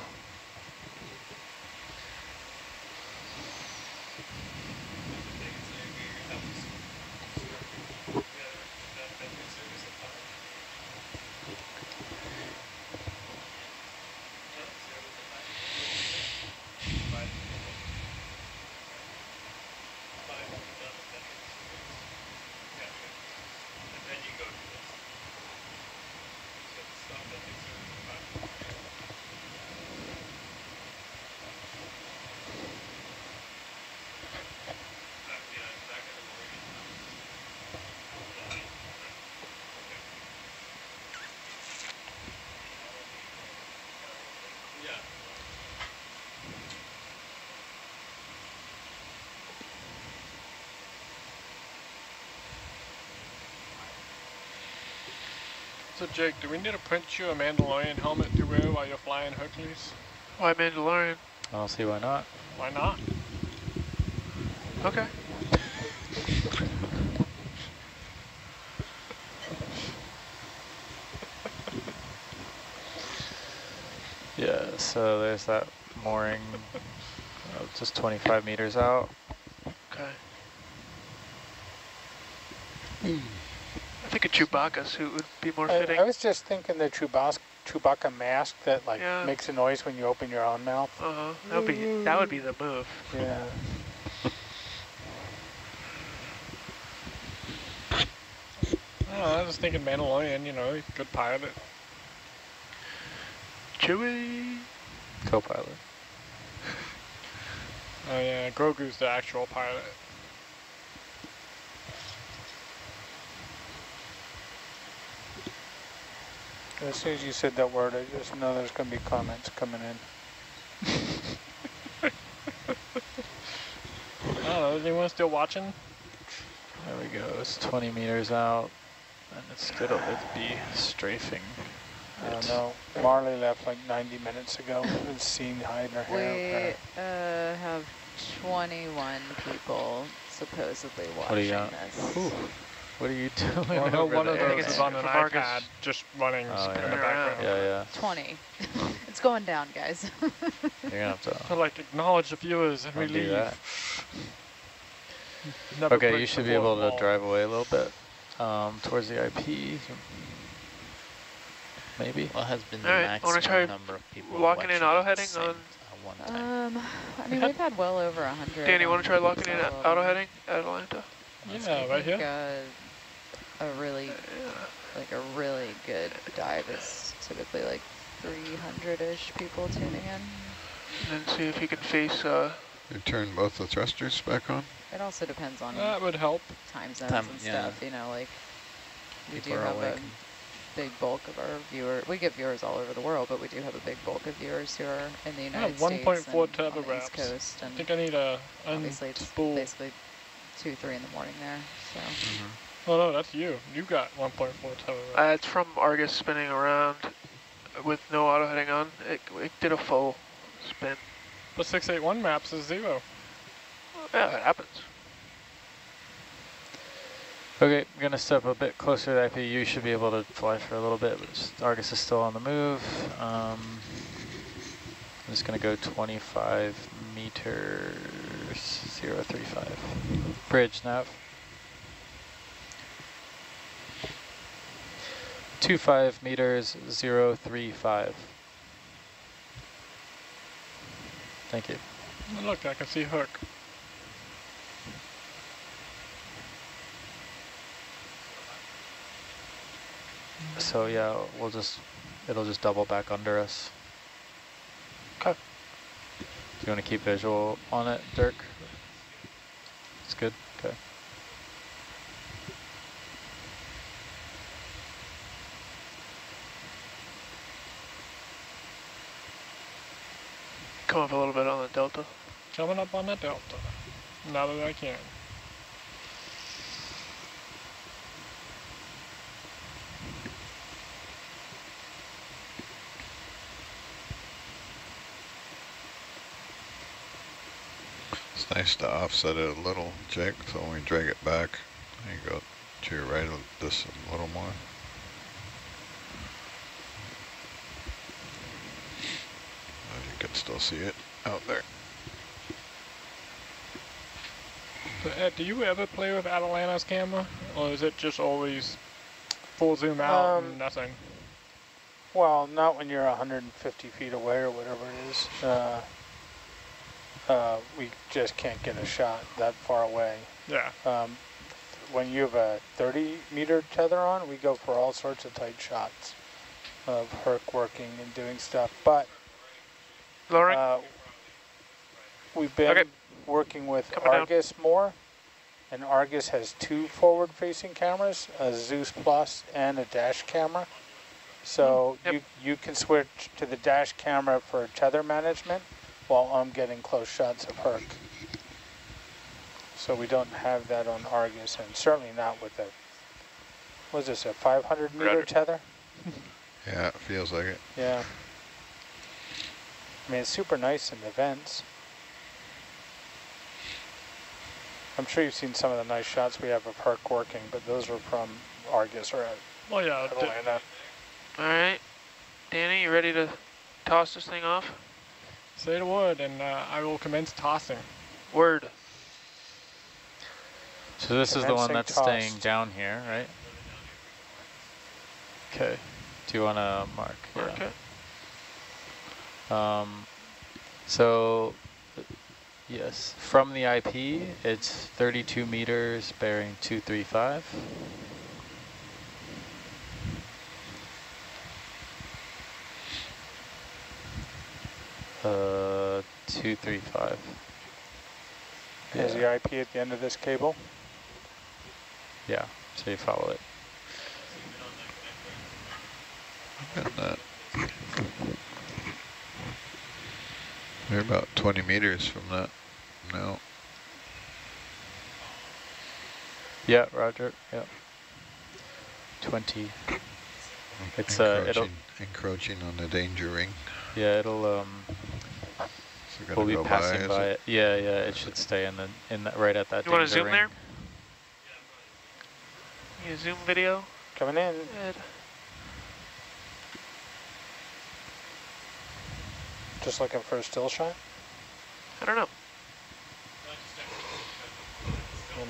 So Jake, do we need to print you a Mandalorian helmet to wear while you're flying Hercules? Why Mandalorian? I don't see why not. Why not? Okay. Yeah, so there's that mooring uh, just 25 meters out. Okay. I think a Chewbacca suit would be more I, fitting. I was just thinking the Chewbacca, Chewbacca mask that like Yeah. makes a noise when you open your own mouth. Uh huh. That would be that would be the move. Yeah. Oh, I was thinking Mandalorian, you know, good pilot. Chewie. Co-pilot. Oh yeah, Grogu's the actual pilot. As soon as you said that word, I just know there's going to be comments coming in. I don't know, is anyone still watching? There we go. It's 20 meters out, and it's good to be strafing. I don't know. Marley left like 90 minutes ago. It's seen hiding her hair. We uh, have 21 people supposedly What watching got? this. Ooh, what are you doing Well, no, over one of there? those it's is on an from Argus. iPad, just running Oh, in the background. Yeah, yeah. 20. it's going down, guys. You're gonna have to. To like acknowledge the viewers and we leave. that. Okay, you should be fourth able to drive away a little bit um, towards the IP. Maybe. What has been the All right, wanna maximum try number of people locking in auto heading on- one time? um, I mean, we've had well over 100. Danny, you want to try locking in auto heading at Atalanta? Yeah, right here. Uh, a really, like a really good dive is typically like 300-ish people tuning in. And then see if you can face. Uh, You turn both the thrusters back on? It also depends on That would help. time zones Time- and yeah. stuff, you know, like we People do have awake. a big bulk of our viewer. We get viewers all over the world, but we do have a big bulk of viewers who are in the I have United States 1.4 and on the turbo East Coast, I think I need a obviously it's unspool. basically two, three in the morning there. So Oh no, that's you. You got 1.4 turbo. uh, it's from Argus spinning around with no auto heading on. It, it did a full spin. The 681 maps is zero. Yeah, it happens. Okay, I'm gonna step a bit closer to the IP. You should be able to fly for a little bit, but Argus is still on the move. Um, I'm just gonna go 25 meters, 035. Bridge nav. 25 meters, 035. Thank you. Look, I can see Hook. So yeah, we'll just it'll just double back under us. Okay. Do you want to keep visual on it, Dirk? It's good. Okay. Come up a little bit on the delta. Coming up on the delta. Now that I can. It's nice to offset it a little, Jake, so when we drag it back, you go to your right of this a little more. Uh, You can still see it out there. So Ed, do you ever play with Atalanta's camera? Or is it just always full zoom out Um, and nothing? Well, not when you're 150 feet away or whatever it is. Uh, uh, we just can't get a shot that far away. Yeah. Um, when you have a 30 meter tether on, we go for all sorts of tight shots of Herc working and doing stuff. But Lowering. uh, we've been Okay. working with Coming down. Argus more, and Argus has two forward-facing cameras, a Zeus Plus and a dash camera. So Yep. you you can switch to the dash camera for tether management, while I'm getting close shots of Herc. So we don't have that on Argus, and certainly not with a, was this a 500 meter Roger. tether? Yeah, it feels like it. Yeah. I mean, it's super nice in the vents. I'm sure you've seen some of the nice shots we have of Herc working, but those were from Argus or Well, yeah. Atalanta. All right. Danny, you ready to toss this thing off? say the word, and uh, I will commence tossing. Word. So this is the one that's tossed. staying down here, right? Okay. Do you want to mark? Mark Yeah. it. Um, so, yes, from the IP, it's 32 meters bearing 235. Uh, 235. Is the IP at the end of this cable? yeah, so you follow it. Got that. We're about 20 meters from that now. Yeah, Roger. Yeah. 20. It's, uh, it'll- encroaching, encroaching on the danger ring. Yeah, it'll um So we're we'll be passing by, by it? it. Yeah, yeah, it should stay in the in that right at that You wanna zoom ring. there? You zoom video, Coming in. Ed. Just looking for a still shot? I don't know. And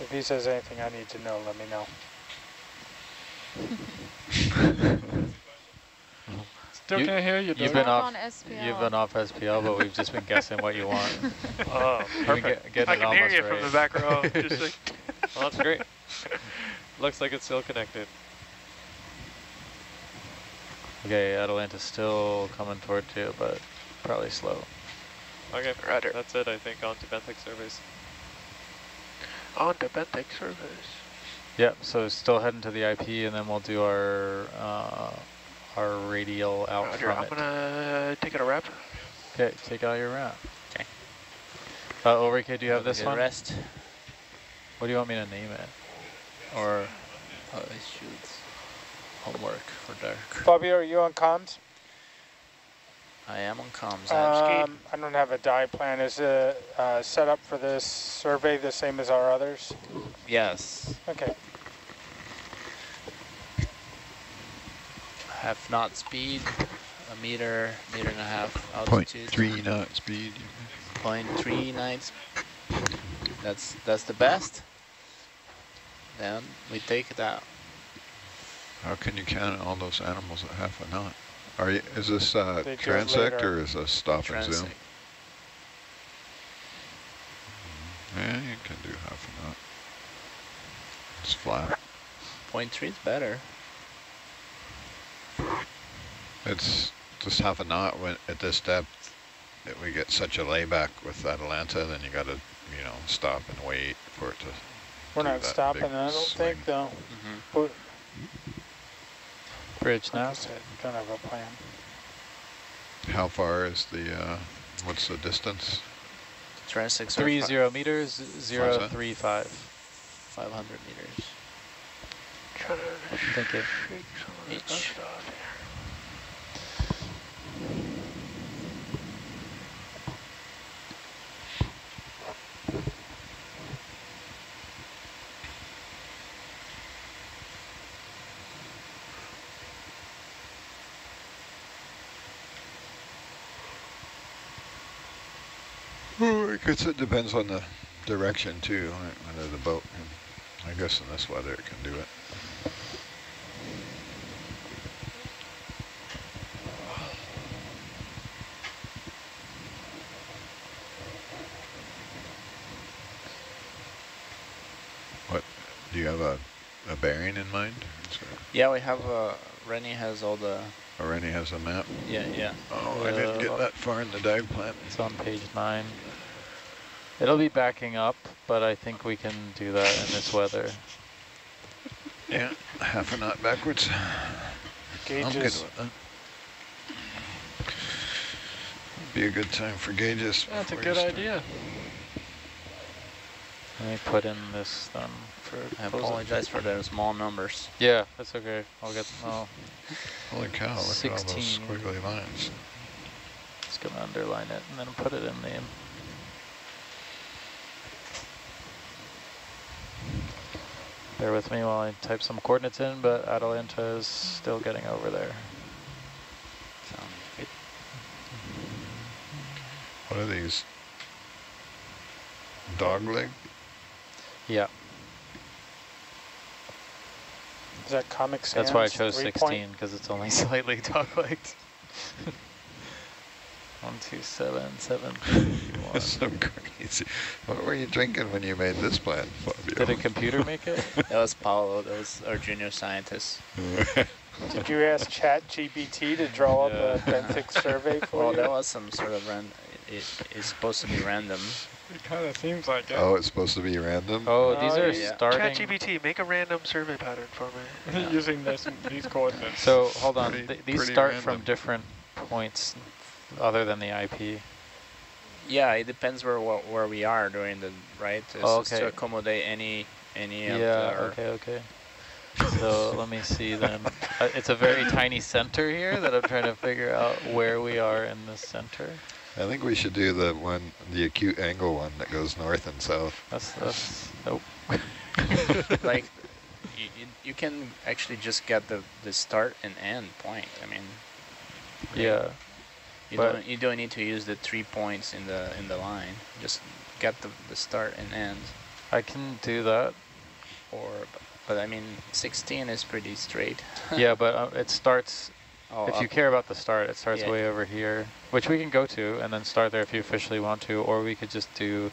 if he says anything I need to know, let me know. Still You- can't hear you, You've been off. on SPL. You've been off SPL, but we've just been guessing what you want. Oh, perfect. get- getting I it can hear almost you from the back row. Just like, Well, that's great. Looks like it's still connected. Okay, Atalanta's still coming toward you, but probably slow. Okay, Roger. that's it, I think, on to benthic surveys. on to benthic surface. Yep. So still heading to the IP, and then we'll do our uh, our radial out Roger, from I'm it. gonna take it a wrap. Okay, take out your wrap. Okay. Uh, Ulrike, do you have a this good one? Rest. What do you want me to name it? Or Oh, it shoots. Homework for Dirk. Fabio, are you on comms? I am on comms. I'm Um, I don't have a die plan. Is the uh, setup for this survey the same as our others? Yes. Okay. Half knot speed, a meter, meter and a half Point altitude. three knot speed. Point three knots. That's that's the best. Then we take it out. How can you count all those animals at half a knot? Are you, is this uh, They do it transect or is this stop and zoom? Transect. Yeah, you can do half a knot. It's flat. Point three is better. It's just half a knot when at this depth. That we get such a layback with Atalanta, then you got to, you know, stop and wait for it to. We're do not that stopping, big I don't swing. think, though. Mhm. But, Bridge like I now. said, don't have a plan. How far is the? Uh, what's the distance? Transects are Three fi- zero meters, zero that? three five. 500 meters. Thank you. shake some of this Each. dust off here. I guess it depends on the direction too, right, whether the boat. I guess in this weather it can do it. What do you have a, a bearing in mind? Yeah, we have, uh, Rennie has all the, Or Rennie has a map? yeah, yeah. Oh, I didn't get Uh, that far in the dive plan. It's on page nine. It'll be backing up, but I think we can do that in this weather. Yeah, half a knot backwards. I'm Gauges. Be a good time for gauges. That's a good idea. Let me put in this then for. I apologize for the small numbers. Yeah, that's okay. I'll get. Oh, Holy cow, look at all those 16. squiggly lines. just gonna underline it and then put it in name. Bear with me while I type some coordinates in, but Atalanta is still getting over there. Sounds good. What are these? Dog leg? Yeah, is that Comic Sans? that's why I chose 16 because it's only slightly dog-legged. One, two, seven, seven, one. That's so crazy. What were you drinking when you made this plan, Fabio? Did a computer make it? That was Paolo, that was our junior scientist. Did you ask ChatGPT to draw up a benthic survey for Well, you? there was some sort of random. it, it's supposed to be random. It kind of seems like it. oh, it's supposed to be random? Oh, oh these Oh, are yeah. starting. ChatGPT, make a random survey pattern for me. Using this, these coordinates. So hold on, Pretty- th these start random. from different points other than the IP. Yeah, it depends where where, where we are during the right. Oh, is to accommodate any any Yeah, the, okay, okay. So let me see then. Uh, It's a very tiny center here that I'm trying to figure out where we are in the center. I think we should do the one, the acute angle one that goes north and south. That's, that's, nope. like you, you, you can actually just get the the start and end point. I mean, Yeah, you But- don't you don't need to use the three points in the in the line. Just get the the start and end. I can do that. Or but I mean, 16 is pretty straight. Yeah, but uh, it starts, Oh, if you care about the start, it starts Yeah. way over here, which we can go to and then start there if you officially want to, or we could just do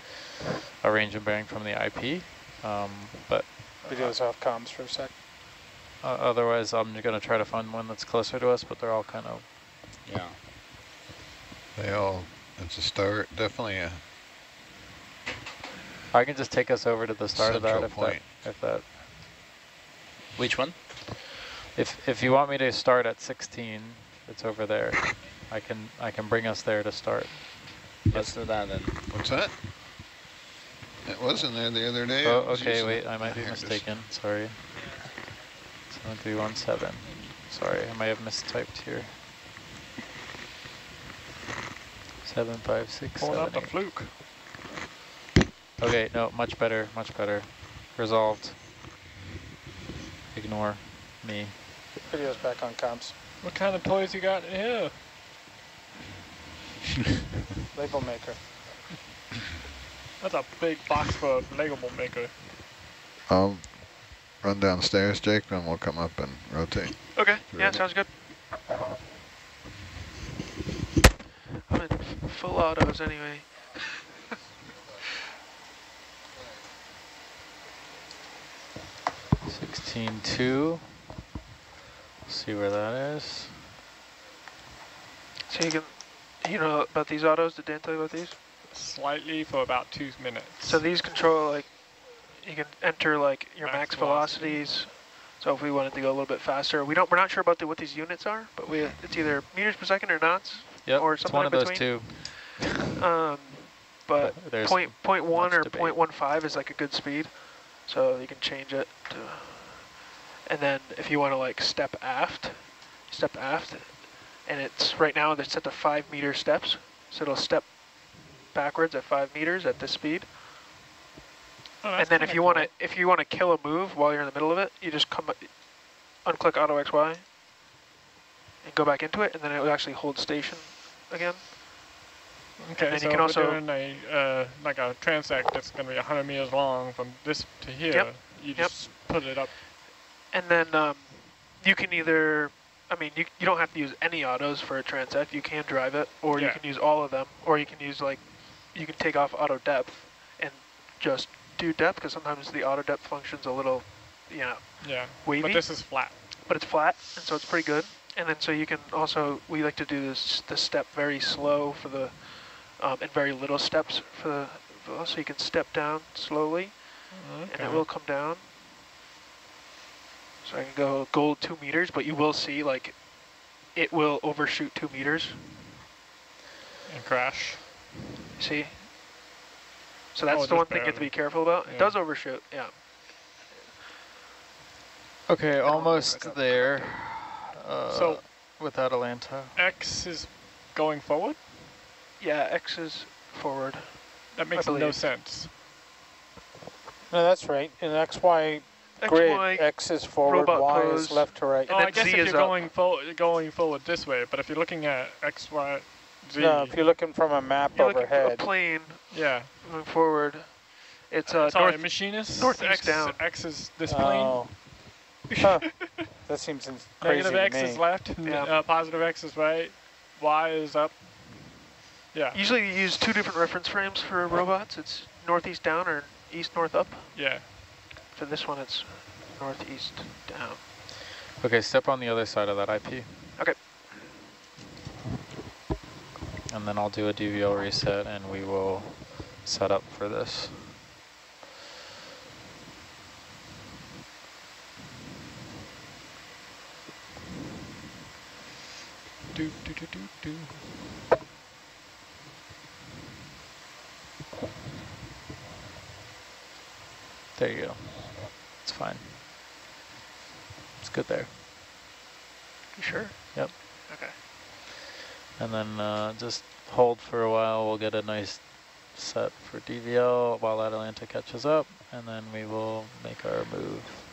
a range and bearing from the IP. Um, but Videos off comms for a sec. uh, otherwise, I'm going to try to find one that's closer to us, but they're all kind of yeah. They all, it's a start, definitely a, I can just take us over to the start of that Central if point. that if that Which one? if if you want me to start at 16, it's over there. I can I can bring us there to start. Let's do that then. what's that? It wasn't there the other day. Oh, okay, wait, I might be Here it is. mistaken. Sorry. Seven three one seven. Sorry, I might have mistyped here. Seven five six Pulling out seven the fluke. Okay, no, much better, much better. Resolved. Ignore me. Videos back on comms. What kind of toys you got in here? Label maker. That's a big box for a Lego maker. I'll run downstairs, Jake, then we'll come up and rotate. Okay, yeah, sounds good. I'm full autos anyway. Sixteen two. See where that is. So you can, you know about these autos? Did Dan tell you about these? Slightly for about two minutes. So these control like, you can enter like your max, Max velocity. velocities. So if we wanted to go a little bit faster, we don't. We're not sure about the, what these units are, but we it's either meters per second or knots. Yep, or it's something one in of those between. two. Um, but But there's point point one or debate. point one five is like a good speed, so you can change it to. And then if you want to like step aft, step aft, and it's right now it's set to five meter steps, so it'll step backwards at five meters at this speed. Oh, and then if kinda you want to if you want to kill a move while you're in the middle of it, you just come unclick auto XY and go back into it, and then it will actually hold station again. Okay, and so you can also- doing a uh, like a transect that's going to be 100 meters long from this to here. Yep. You Yep. put it up. And then um, you can either, I mean, you, you don't have to use any autos for a transect. You can drive it, or you can use all of them, or you can use like, you can take off auto depth and just do depth, because sometimes the auto depth function's a little, you know, Yeah. wavy, But this is flat. but it's flat, and so it's pretty good. And then so you can also, we like to do this the step very slow for the, um, and very little steps for the, so you can step down slowly and it will come down. So I can go gold two meters, but you will see like it will overshoot two meters. And crash. See? So that's Oh, the one just thing you have to be careful about. Yeah. It does overshoot, yeah. Okay, almost back up. there. Uh, So- with Atalanta. X is going forward? Yeah, X is forward. That makes no sense. No, that's right. In XY X, grid, Y, X is forward, robot Y pose. is left to right. And oh, then I guess Z if you're going forward, going forward this way, but if you're looking at X, Y, Z, No, if you're looking from a map you're looking for a plane yeah. moving forward. It's uh, Sorry, north. machinist. northeast X, down. X is this plane. oh, Huh. that seems crazy Negative to X me. is left. n- Yeah. Uh, positive X is right. Y is up. Yeah. Usually you use two different reference frames for robots. It's northeast down or east north up. Yeah. For this one, it's northeast down. Okay, step on the other side of that IP. Okay. And then I'll do a DVL reset and we will set up for this. Do do do do do. There you go. It's fine. It's good there. You sure? Yep. Okay. And then uh, just hold for a while. We'll get a nice set for DVL while Atalanta catches up, and then we will make our move.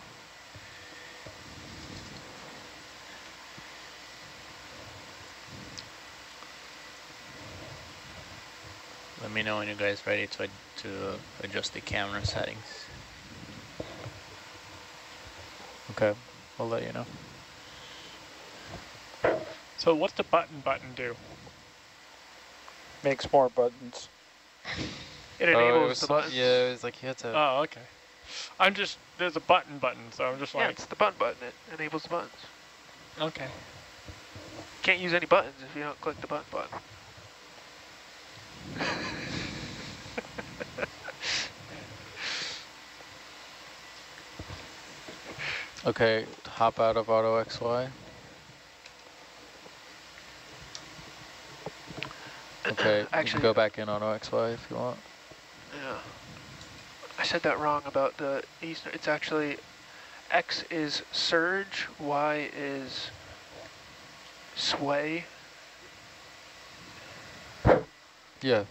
Let me know when you guys are ready to ad- to adjust the camera settings. Okay, we'll let you know. So what's the button button do? Makes more buttons. It Oh, it enables was the buttons. Yeah, it was like you had to. Oh, okay. I'm just there's a button button, so I'm just Yeah, like it's the button button. It enables the buttons. okay. Can't use any buttons if you don't click the button button. Okay, hop out of Auto XY. Okay, you Actually- can go back in Auto XY if you want. Yeah. I said that wrong about the east. It's actually X is surge, Y is sway. Yeah,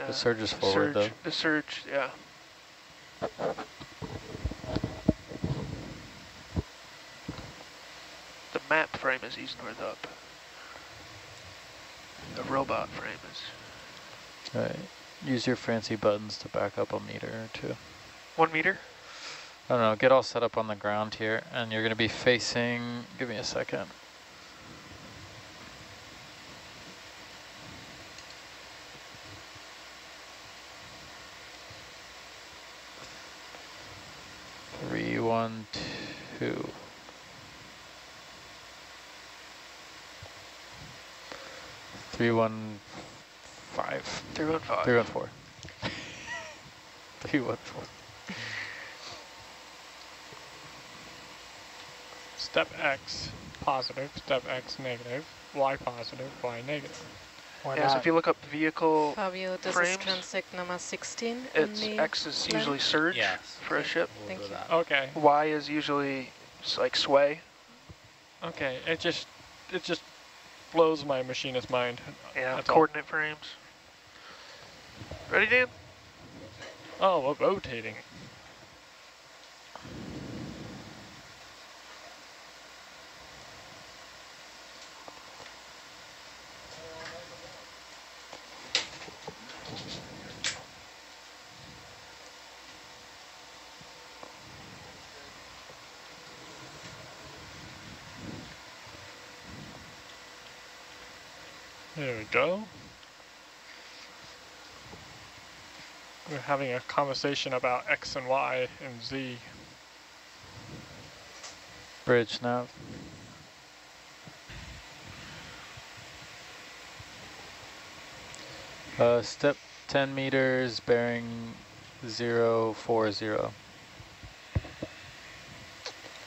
Uh, the surge is forward surge, The surge, yeah. The map frame is east north up. The robot frame is though. Alright, use your fancy buttons to back up a meter or two. one meter. I don't know, get all set up on the ground here, and you're gonna be facing, give me a second. 315. 315. 314. 314. Step X positive, step X negative, Y positive, Y negative. Why yeah, not? so if you look up vehicle Fabio, this frames, is transit number 16. It's X is plan? usually surge yes. for okay. a ship. We'll Thank you. That. Okay. Y is usually like sway. Okay, it just it just blows my machinist mind. Yeah, That's all. coordinate frames. Ready, Dan? Oh, rotating. There we go. We're having a conversation about X and Y and Z. Bridge nav. Uh, step 10 meters, bearing 040.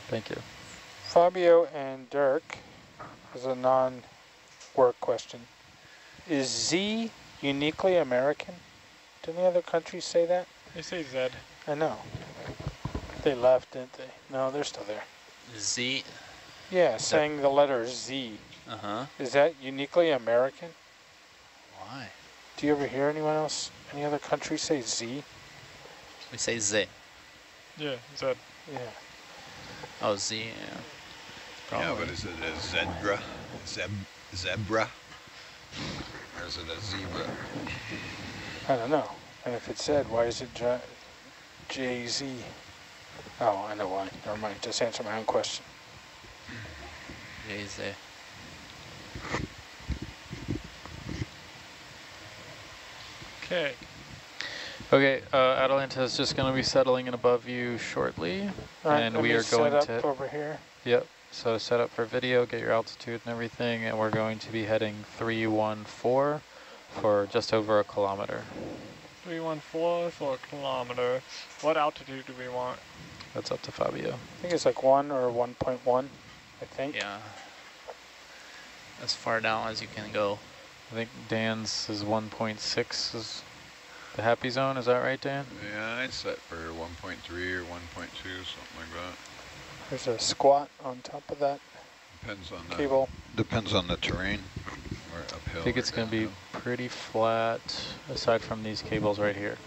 Thank you. Fabio and Dirk is a non-work question. Is Z uniquely American? Do any other countries say that? They say Z. I know. They left, didn't they? No, they're still there. Z. Yeah, saying the letter Z. Uh-huh. Is that uniquely American? Why? Do you ever hear anyone else, any other country say Z? We say Z. Yeah, Z. Yeah. Oh, Z, yeah. Yeah, but is it a zebra? Zeb zebra? Or is it a zebra? I don't know. And if it said, why is it J- J-Z? Oh, I know why. Never mind. Just answer my own question. J, Z. Okay. Okay, uh, Atalanta is just going to be settling in above you shortly. All right, and let we me are set going up to... over here. Yep, so set up for video, get your altitude and everything, and we're going to be heading 314 for just over a kilometer. 314 for a kilometer. What altitude do we want? That's up to Fabio. I think it's like 1 or 1.1, I think. Yeah. As far down as you can go. I think Dan's is 1.6 is the happy zone, is that right, Dan? Yeah, I set for 1.3 or 1.2, something like that. There's a squat on top of that Depends on the cable. depends on the terrain. Or uphill. I think it's going to be pretty flat, aside from these cables right here.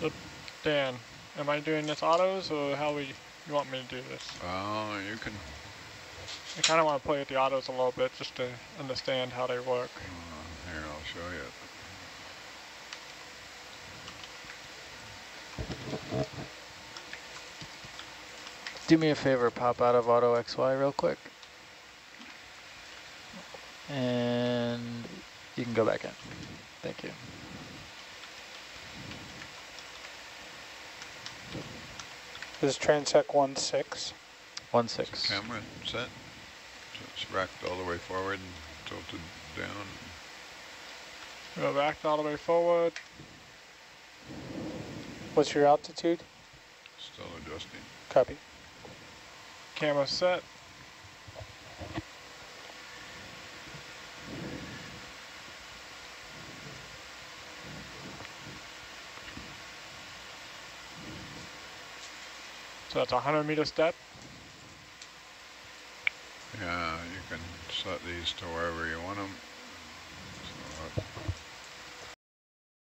So, Dan, am I doing this autos or how we you want me to do this? Oh, you can. I kind of want to play with the autos a little bit just to understand how they work. Uh, here, I'll Oh, show you. Do me a favor, pop out of Auto XY real quick. And you can go back in. Thank you. This is Transect 1.6. One six. Camera set. So it's racked all the way forward and tilted down. Go back all the way forward. What's your altitude? Still adjusting. Copy. Camera set. So that's a 100 meter step. Yeah, you can set these to wherever you want them.